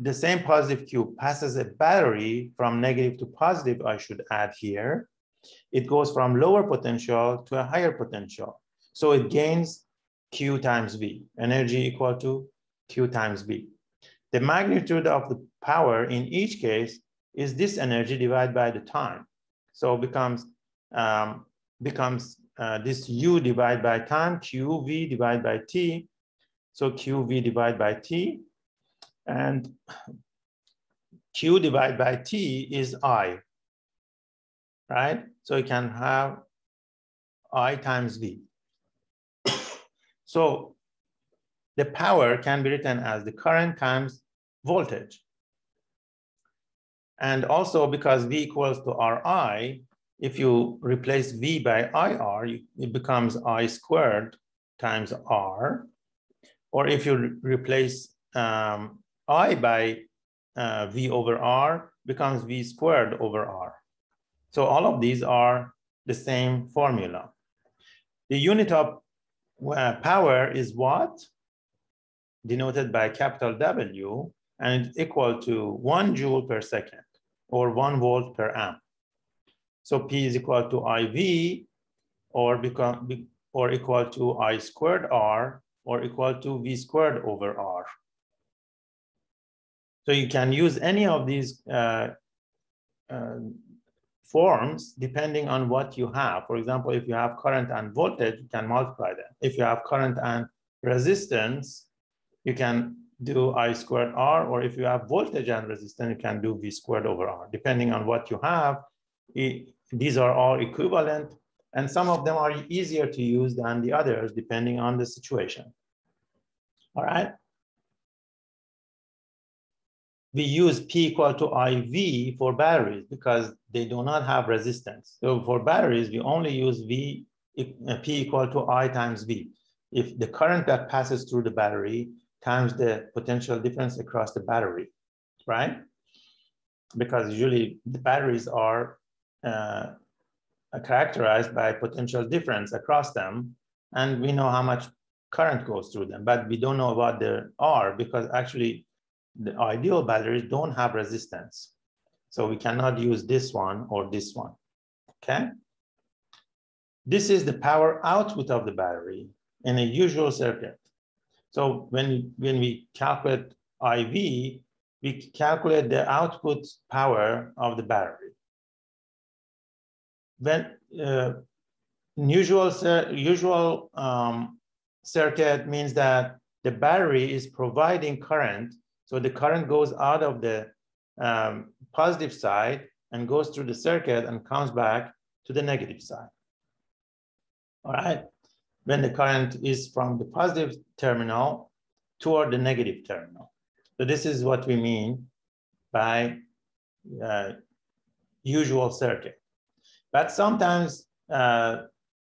the same positive Q passes a battery from negative to positive, I should add here, it goes from lower potential to a higher potential. So it gains Q times V, energy equal to Q times V. The magnitude of the power in each case is this energy divided by the time. So becomes, um, becomes uh, this U divided by time, QV divided by T. So QV divided by T. And Q divided by T is I, right? So you can have I times V. so the power can be written as the current times voltage. And also because V equals to Ri, if you replace V by IR, it becomes I squared times R. Or if you re replace um, I by uh, V over R, becomes V squared over R. So all of these are the same formula. The unit of uh, power is what? denoted by capital W, and it's equal to one joule per second or one volt per amp. So P is equal to IV or become or equal to I squared R or equal to V squared over R. So you can use any of these uh, uh, forms depending on what you have. For example, if you have current and voltage, you can multiply them. If you have current and resistance, you can do I squared R, or if you have voltage and resistance, you can do V squared over R. Depending on what you have, it, these are all equivalent, and some of them are easier to use than the others, depending on the situation. All right. We use P equal to IV for batteries because they do not have resistance. So for batteries, we only use V, P equal to I times V. If the current that passes through the battery times the potential difference across the battery, right? Because usually the batteries are uh, characterized by potential difference across them, and we know how much current goes through them, but we don't know what the are because actually the ideal batteries don't have resistance. So we cannot use this one or this one, okay? This is the power output of the battery in a usual circuit. So when, when we calculate IV, we calculate the output power of the battery. When uh, usual, usual um, circuit means that the battery is providing current. So the current goes out of the um, positive side and goes through the circuit and comes back to the negative side. All right when the current is from the positive terminal toward the negative terminal. So this is what we mean by uh, usual circuit. But sometimes uh,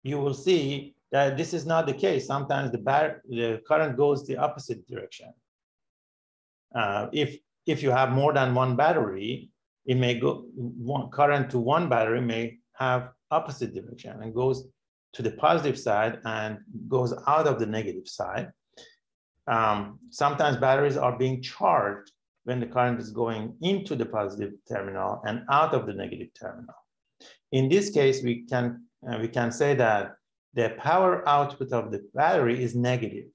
you will see that this is not the case. Sometimes the, the current goes the opposite direction. Uh, if, if you have more than one battery, it may go, one current to one battery may have opposite direction and goes to the positive side and goes out of the negative side. Um, sometimes batteries are being charged when the current is going into the positive terminal and out of the negative terminal. In this case, we can, uh, we can say that the power output of the battery is negative.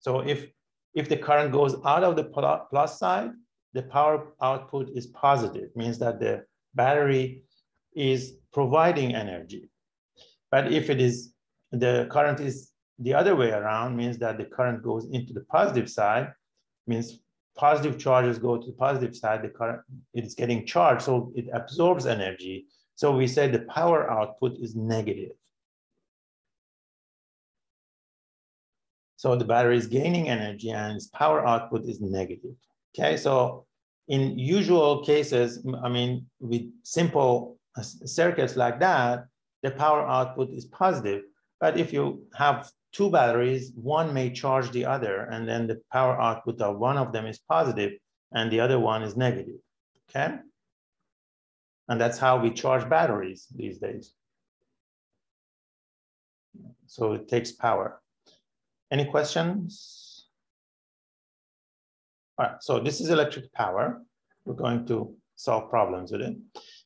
So if, if the current goes out of the plus side, the power output is positive, means that the battery is providing energy. But if it is, the current is the other way around, means that the current goes into the positive side, means positive charges go to the positive side, the current it's getting charged, so it absorbs energy. So we say the power output is negative. So the battery is gaining energy and its power output is negative. Okay, so in usual cases, I mean, with simple uh, circuits like that, the power output is positive. But if you have two batteries, one may charge the other, and then the power output of one of them is positive and the other one is negative, okay? And that's how we charge batteries these days. So it takes power. Any questions? All right, so this is electric power. We're going to solve problems with it.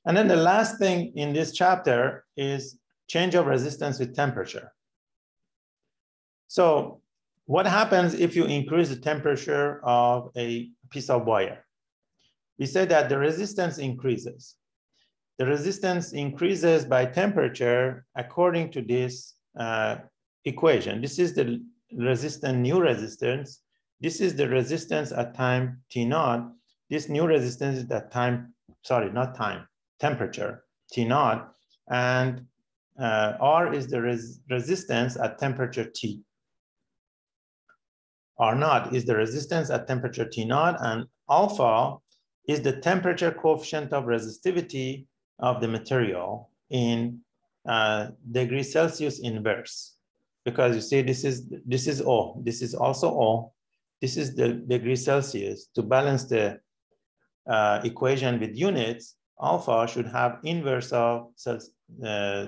And then the last thing in this chapter is change of resistance with temperature. So what happens if you increase the temperature of a piece of wire? We say that the resistance increases. The resistance increases by temperature according to this uh, equation. This is the resistance, new resistance. This is the resistance at time T naught. This new resistance is at time, sorry, not time, temperature, T naught. And uh, R is the res resistance at temperature T. R naught is the resistance at temperature T naught, and alpha is the temperature coefficient of resistivity of the material in uh, degree Celsius inverse. Because you see, this is, this is O, this is also O, this is the degree Celsius. To balance the uh, equation with units, alpha should have inverse of uh,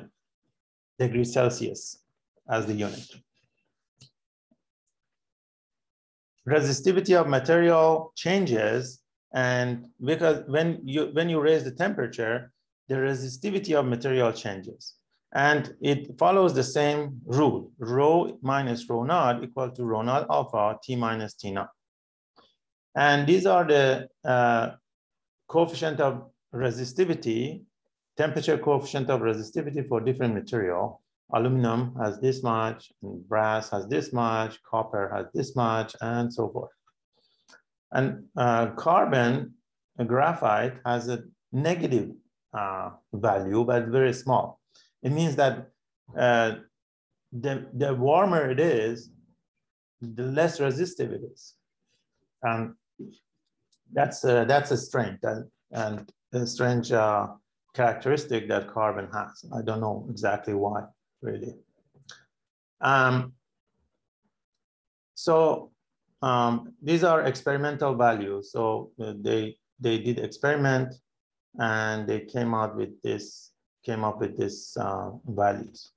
degree Celsius as the unit. Resistivity of material changes and because when you when you raise the temperature, the resistivity of material changes. And it follows the same rule, rho minus rho naught equal to rho naught alpha T minus T naught. And these are the uh, coefficient of resistivity, temperature coefficient of resistivity for different material. Aluminum has this much, brass has this much, copper has this much, and so forth. And uh, carbon, graphite, has a negative uh, value, but very small. It means that uh, the, the warmer it is, the less resistive it is. And that's a, that's a strength and, and a strange uh, characteristic that carbon has. I don't know exactly why, really. Um, so um, these are experimental values. So uh, they they did experiment and they came out with this came up with this uh, values.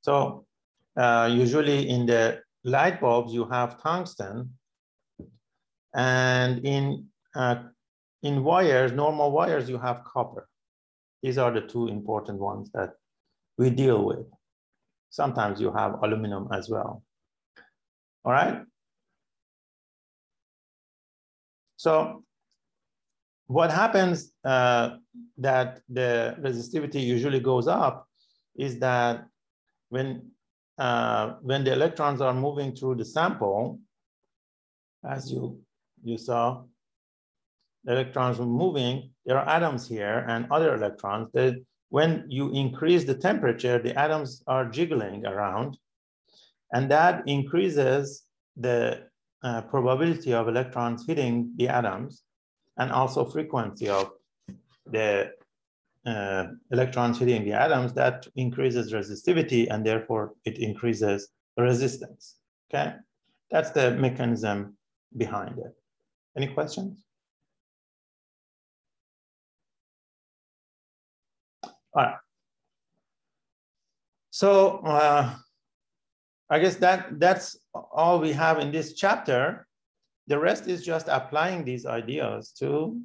So uh, usually in the light bulbs you have tungsten, and in uh, in wires, normal wires, you have copper. These are the two important ones that we deal with. Sometimes you have aluminum as well. All right. So what happens uh, that the resistivity usually goes up is that when, uh, when the electrons are moving through the sample, as you, you saw, the electrons are moving, there are atoms here and other electrons that when you increase the temperature, the atoms are jiggling around. And that increases the uh, probability of electrons hitting the atoms and also frequency of the uh, electrons hitting the atoms that increases resistivity and therefore it increases resistance, okay? That's the mechanism behind it. Any questions? All right. So uh, I guess that that's all we have in this chapter. The rest is just applying these ideas to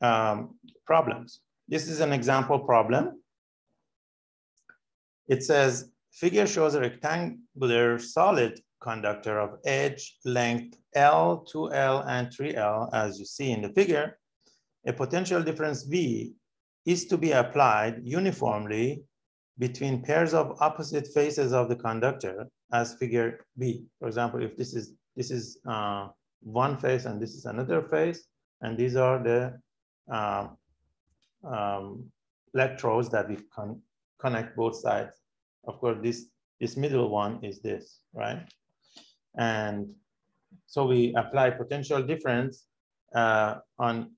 um, problems. This is an example problem. It says, figure shows a rectangular solid conductor of edge length L, 2L, and 3L, as you see in the figure. A potential difference V is to be applied uniformly between pairs of opposite faces of the conductor as figure B. For example, if this is this is uh, one face and this is another face, and these are the uh, um, electrodes that we can connect both sides. Of course, this this middle one is this, right? And so we apply potential difference uh, on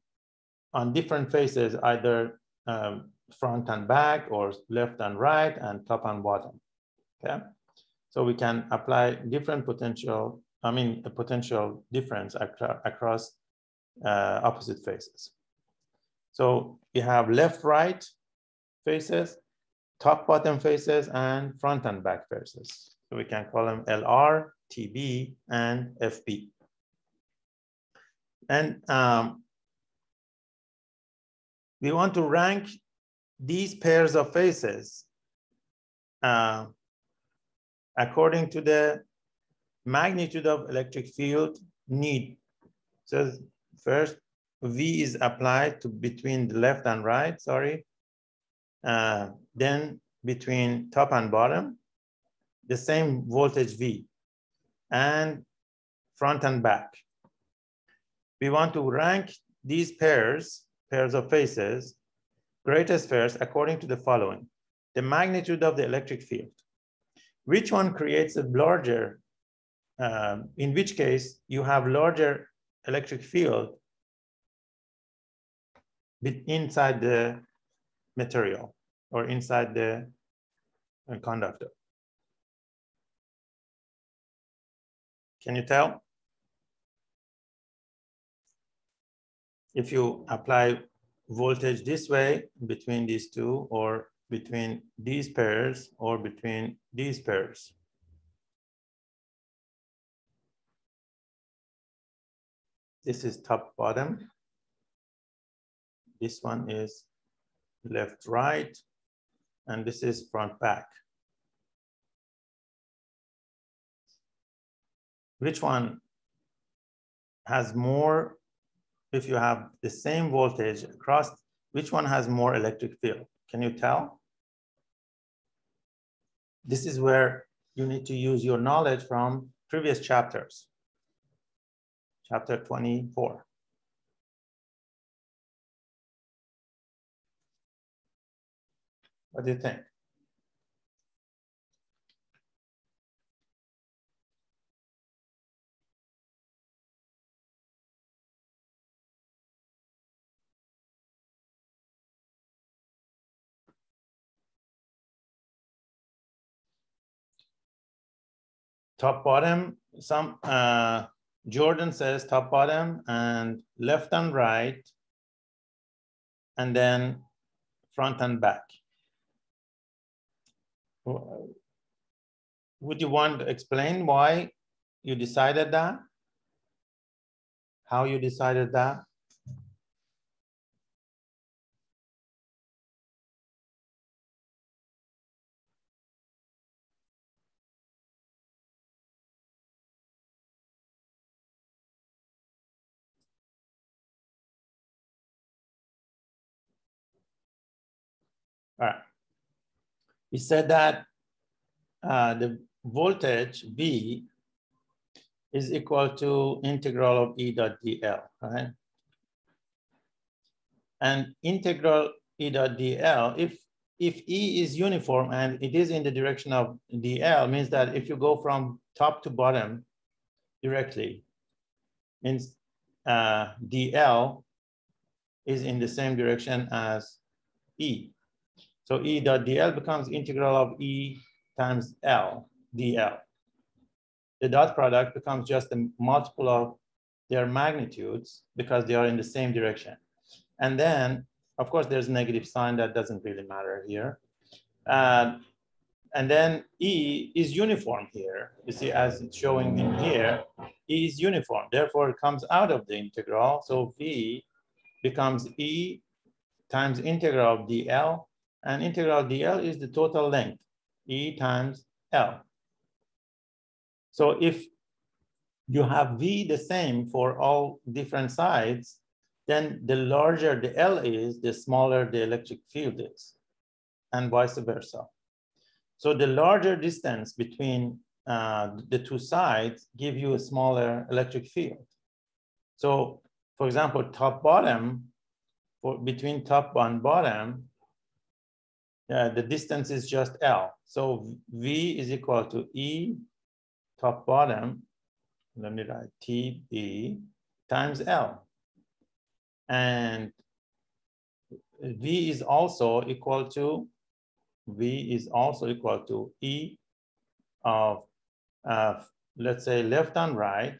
on different faces, either um, front and back or left and right and top and bottom, okay? So we can apply different potential, I mean, a potential difference acro across uh, opposite faces. So we have left, right faces, top, bottom faces, and front and back faces. So we can call them LR, TB, and FB. And um, we want to rank these pairs of faces uh, according to the magnitude of electric field need. So first, V is applied to between the left and right, sorry. Uh, then between top and bottom, the same voltage V and front and back. We want to rank these pairs, pairs of faces, greatest first according to the following. The magnitude of the electric field. Which one creates a larger, uh, in which case you have larger electric field inside the material or inside the uh, conductor. Can you tell? If you apply voltage this way between these two or between these pairs or between these pairs. This is top bottom. This one is left right, and this is front back. which one has more, if you have the same voltage across, which one has more electric field? Can you tell? This is where you need to use your knowledge from previous chapters. Chapter 24. What do you think? top bottom, some uh, Jordan says top bottom and left and right, and then front and back. Would you want to explain why you decided that? How you decided that? All right. We said that uh, the voltage V is equal to integral of E dot dl, right? And integral E dot dl, if, if E is uniform and it is in the direction of dl, means that if you go from top to bottom directly, means uh, dl is in the same direction as E. So E dot dl becomes integral of E times L dl. The dot product becomes just a multiple of their magnitudes because they are in the same direction. And then, of course, there's a negative sign that doesn't really matter here. Uh, and then E is uniform here. You see, as it's showing in here, E is uniform. Therefore, it comes out of the integral. So V becomes E times integral of dl and integral dl is the total length, E times L. So if you have V the same for all different sides, then the larger the L is, the smaller the electric field is, and vice versa. So the larger distance between uh, the two sides give you a smaller electric field. So for example, top bottom, for between top and bottom, uh, the distance is just L. So V is equal to E top bottom, let me write TB times L. And V is also equal to, V is also equal to E of, uh, let's say left and right,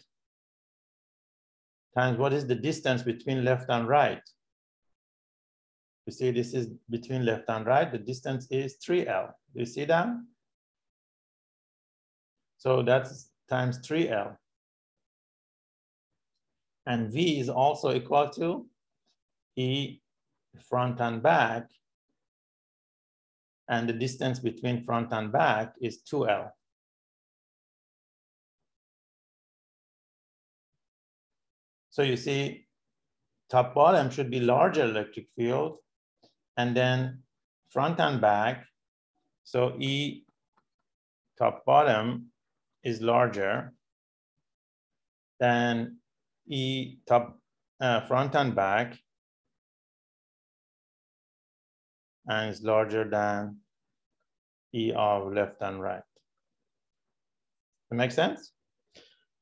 times what is the distance between left and right? You see, this is between left and right. The distance is 3L. Do you see that? So that's times 3L. And V is also equal to E front and back, and the distance between front and back is 2L. So you see top bottom should be larger electric field and then front and back. So E top bottom is larger than E top uh, front and back and is larger than E of left and right. That makes sense?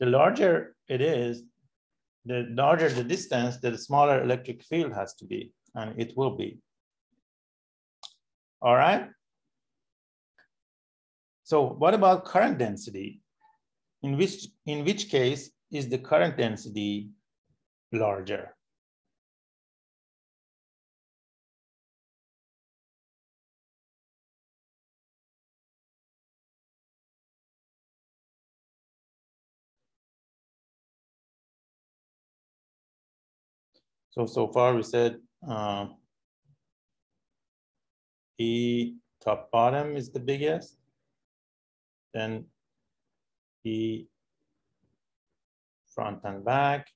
The larger it is, the larger the distance, the smaller electric field has to be, and it will be. All right? So what about current density? In which, in which case is the current density larger? So, so far we said uh, E top bottom is the biggest, then E front and back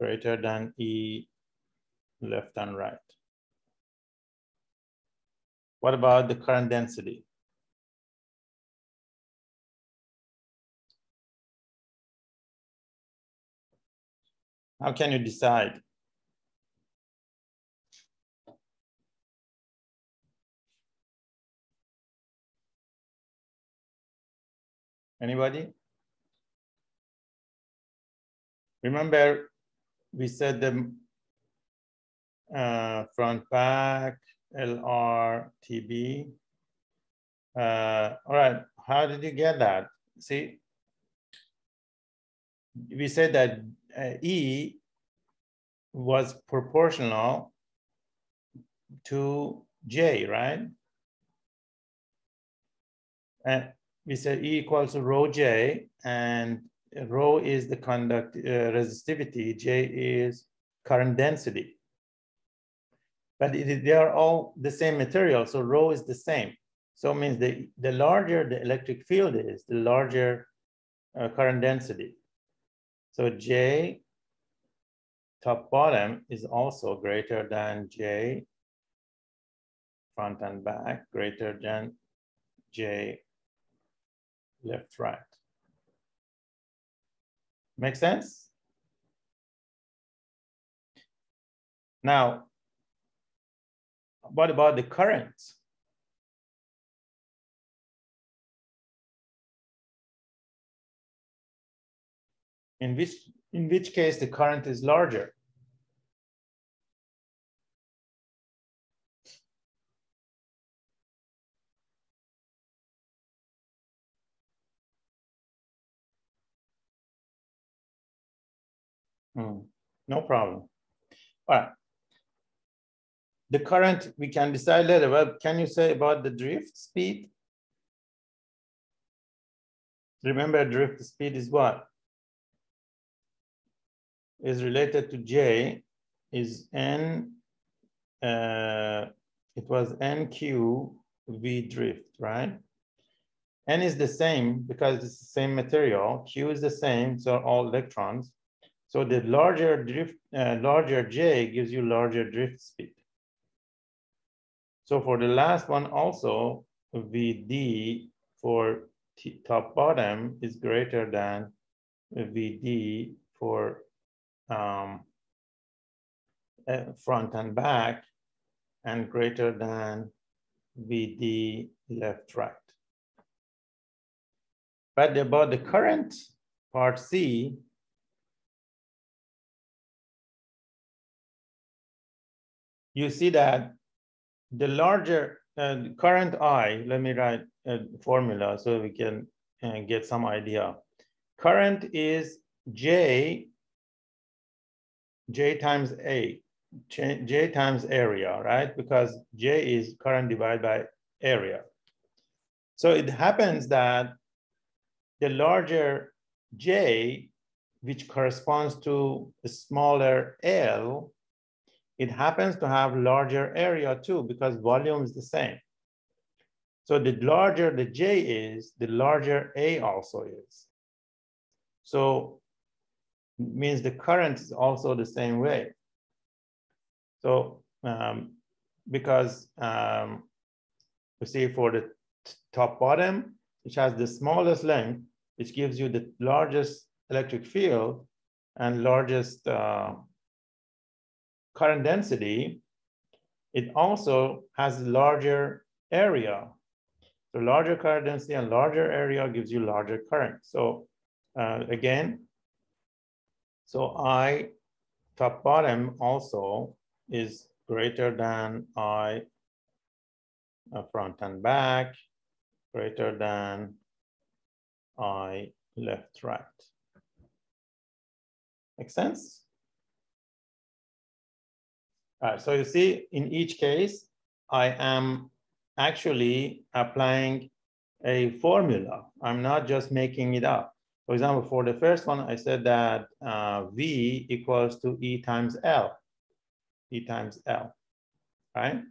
greater than E left and right. What about the current density? How can you decide? Anybody? Remember, we said the uh, front back, LR, TB. Uh, all right, how did you get that? See, we said that uh, E was proportional to J, right? And we said E equals to rho J, and rho is the conduct uh, resistivity, J is current density. But it, they are all the same material, so rho is the same. So it means the, the larger the electric field is, the larger uh, current density. So J top bottom is also greater than J front and back, greater than J left, right. Make sense? Now, what about the current? in which, in which case the current is larger. Hmm. No problem. All right. The current, we can decide later, but can you say about the drift speed? Remember drift speed is what? is related to J is N, uh, it was NQ V drift, right? N is the same because it's the same material. Q is the same, so all electrons. So the larger drift, uh, larger J gives you larger drift speed. So for the last one also, VD for top bottom is greater than VD for um, uh, front and back and greater than VD left right. But about the current part C, you see that the larger uh, current I, let me write a formula so we can uh, get some idea. Current is J J times A, J times area, right? Because J is current divided by area. So it happens that the larger J, which corresponds to the smaller L, it happens to have larger area too because volume is the same. So the larger the J is, the larger A also is. So means the current is also the same way. So um, because um, we see for the top bottom, which has the smallest length, which gives you the largest electric field and largest uh, current density, it also has larger area. So larger current density and larger area gives you larger current. So uh, again, so I top bottom also is greater than I uh, front and back, greater than I left right. Make sense? Right, so you see in each case, I am actually applying a formula. I'm not just making it up. For example, for the first one, I said that uh, V equals to E times L, E times L, right?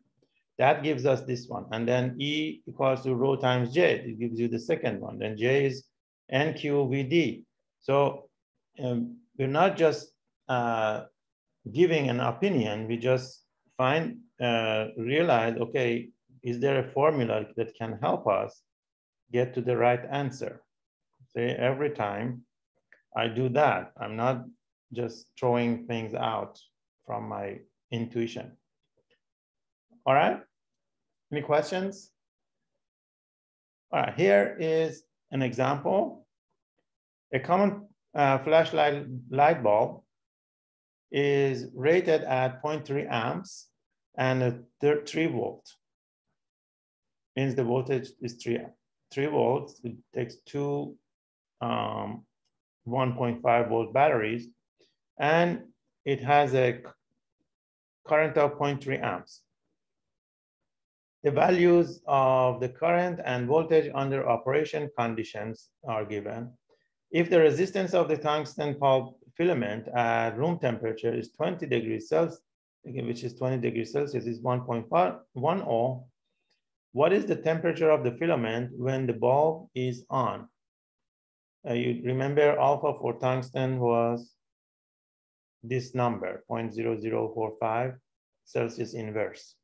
That gives us this one. And then E equals to rho times J, it gives you the second one. Then J is NQVD. So um, we're not just uh, giving an opinion, we just find, uh, realize, okay, is there a formula that can help us get to the right answer? See, every time I do that, I'm not just throwing things out from my intuition. All right, any questions? All right, here is an example. A common uh, flashlight light bulb is rated at 0.3 amps and a 3 volt. Means the voltage is 3, 3 volts. It takes two um, 1.5 volt batteries and it has a current of 0.3 amps. The values of the current and voltage under operation conditions are given. If the resistance of the tungsten pulp filament at room temperature is 20 degrees Celsius, which is 20 degrees Celsius, is 1.10. What is the temperature of the filament when the bulb is on? Uh, you remember alpha for tungsten was this number, 0.0045 Celsius inverse.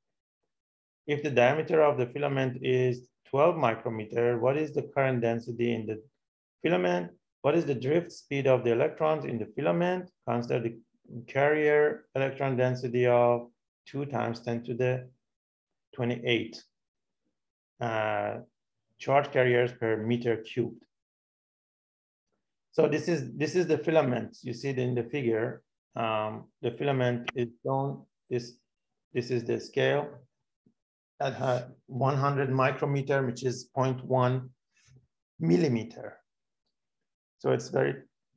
If the diameter of the filament is 12 micrometer, what is the current density in the filament? What is the drift speed of the electrons in the filament? Consider the carrier electron density of two times 10 to the 28 uh, charge carriers per meter cubed. So this is this is the filament. You see it in the figure. Um, the filament is shown. This this is the scale at 100 micrometer, which is 0.1 millimeter. So it's very,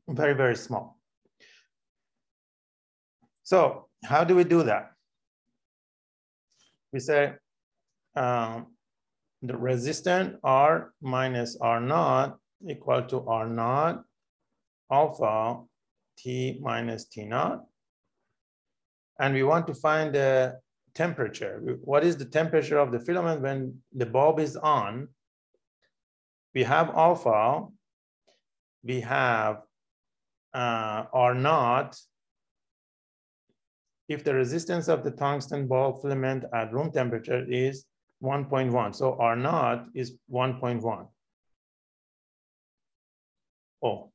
very, very small. So how do we do that? We say um, the resistant R minus R naught equal to R naught alpha T minus T naught. And we want to find the temperature. What is the temperature of the filament when the bulb is on? We have alpha we have uh, R naught if the resistance of the tungsten bulb filament at room temperature is 1.1. So R naught is 1.1. Oh,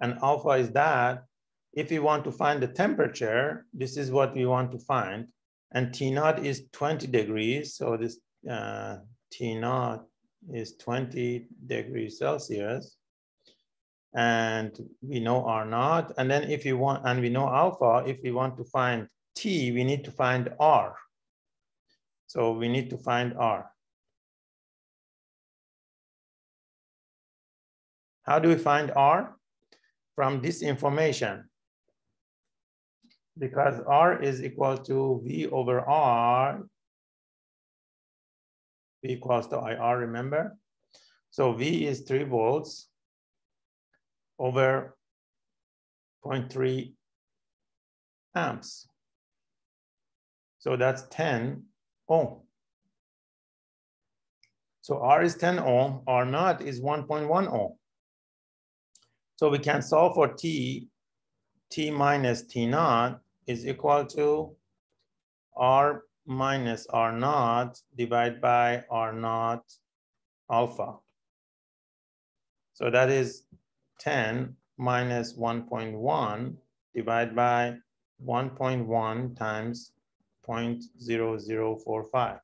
and alpha is that. If we want to find the temperature, this is what we want to find. And T naught is 20 degrees. So this uh, T naught is 20 degrees Celsius and we know R naught. And then if you want, and we know alpha, if we want to find T, we need to find R. So we need to find R. How do we find R? From this information. Because R is equal to V over R. V equals to IR, remember? So V is three volts over 0.3 amps. So that's 10 ohm. So R is 10 ohm, R naught is 1.1 ohm. So we can solve for T, T minus T naught is equal to R minus R naught divided by R naught alpha. So that is 10 minus 1.1 divided by 1.1 times 0.0045.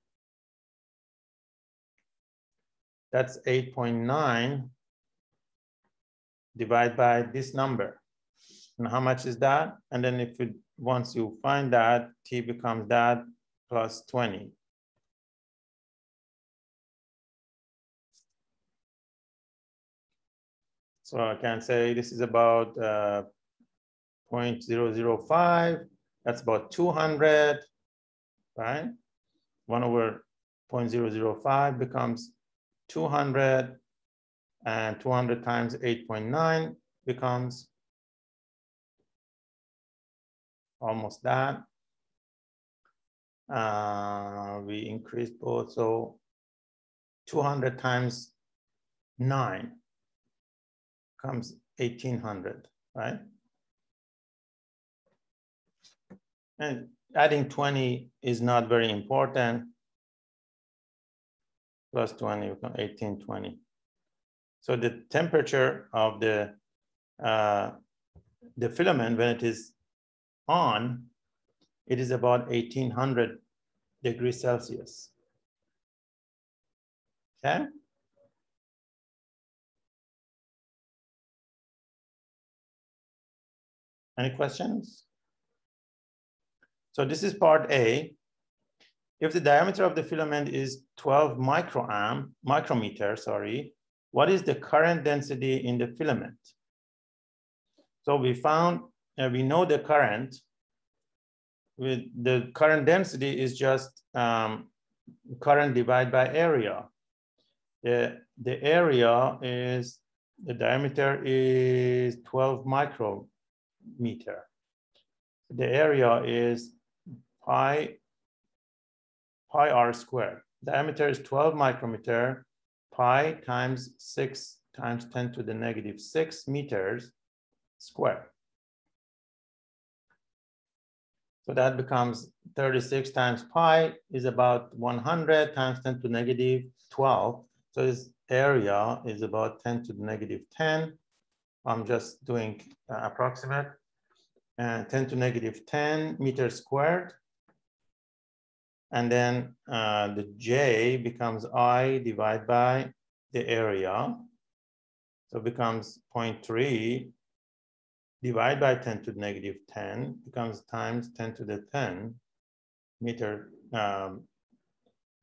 That's 8.9 divided by this number. And how much is that? And then if it, once you find that, t becomes that plus 20. So I can say this is about uh, 0.005. That's about 200, right? 1 over 0.005 becomes 200 and 200 times 8.9 becomes almost that. Uh, we increased both, so 200 times 9 comes 1800, right? And adding 20 is not very important plus 20, 1820. So the temperature of the, uh, the filament when it is on, it is about 1800 degrees Celsius. Okay. Any questions? So this is part A. If the diameter of the filament is 12 microamp, micrometer, sorry, what is the current density in the filament? So we found, uh, we know the current, with the current density is just um, current divided by area. The, the area is, the diameter is 12 micrometer. The area is pi pi r squared. Diameter is 12 micrometer, pi times 6 times 10 to the negative 6 meters squared. So that becomes 36 times pi is about 100 times 10 to negative 12. So this area is about 10 to the negative 10. I'm just doing uh, approximate. And 10 to negative 10 meters squared. And then uh, the J becomes I divided by the area. So it becomes 0.3 divided by 10 to the negative 10 becomes times 10 to the 10 meter um,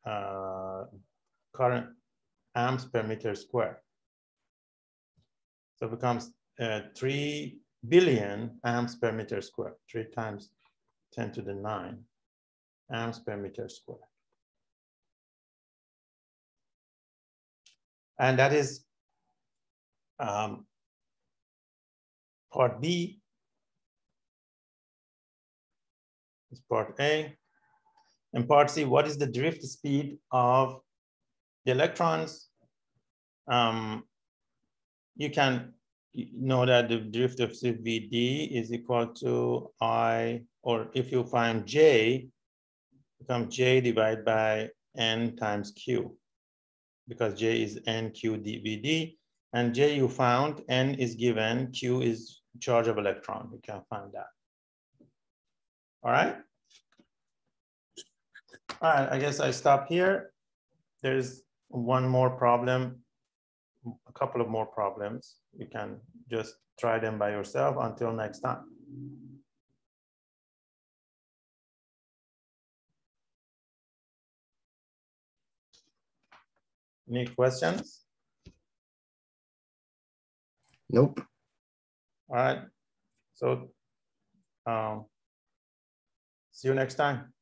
uh, current amps per meter square. So it becomes uh, 3 billion amps per meter squared, three times 10 to the 9 amps per meter squared. And that is um, part B. Is part A. And part C, what is the drift speed of the electrons? Um, you can know that the drift of CVD is equal to I, or if you find J, become J divided by N times Q because J is N Q DVD and J you found, N is given, Q is charge of electron. you can find that. All right. All right, I guess I stop here. There's one more problem, a couple of more problems. You can just try them by yourself until next time. Any questions? Nope. All right. So um, see you next time.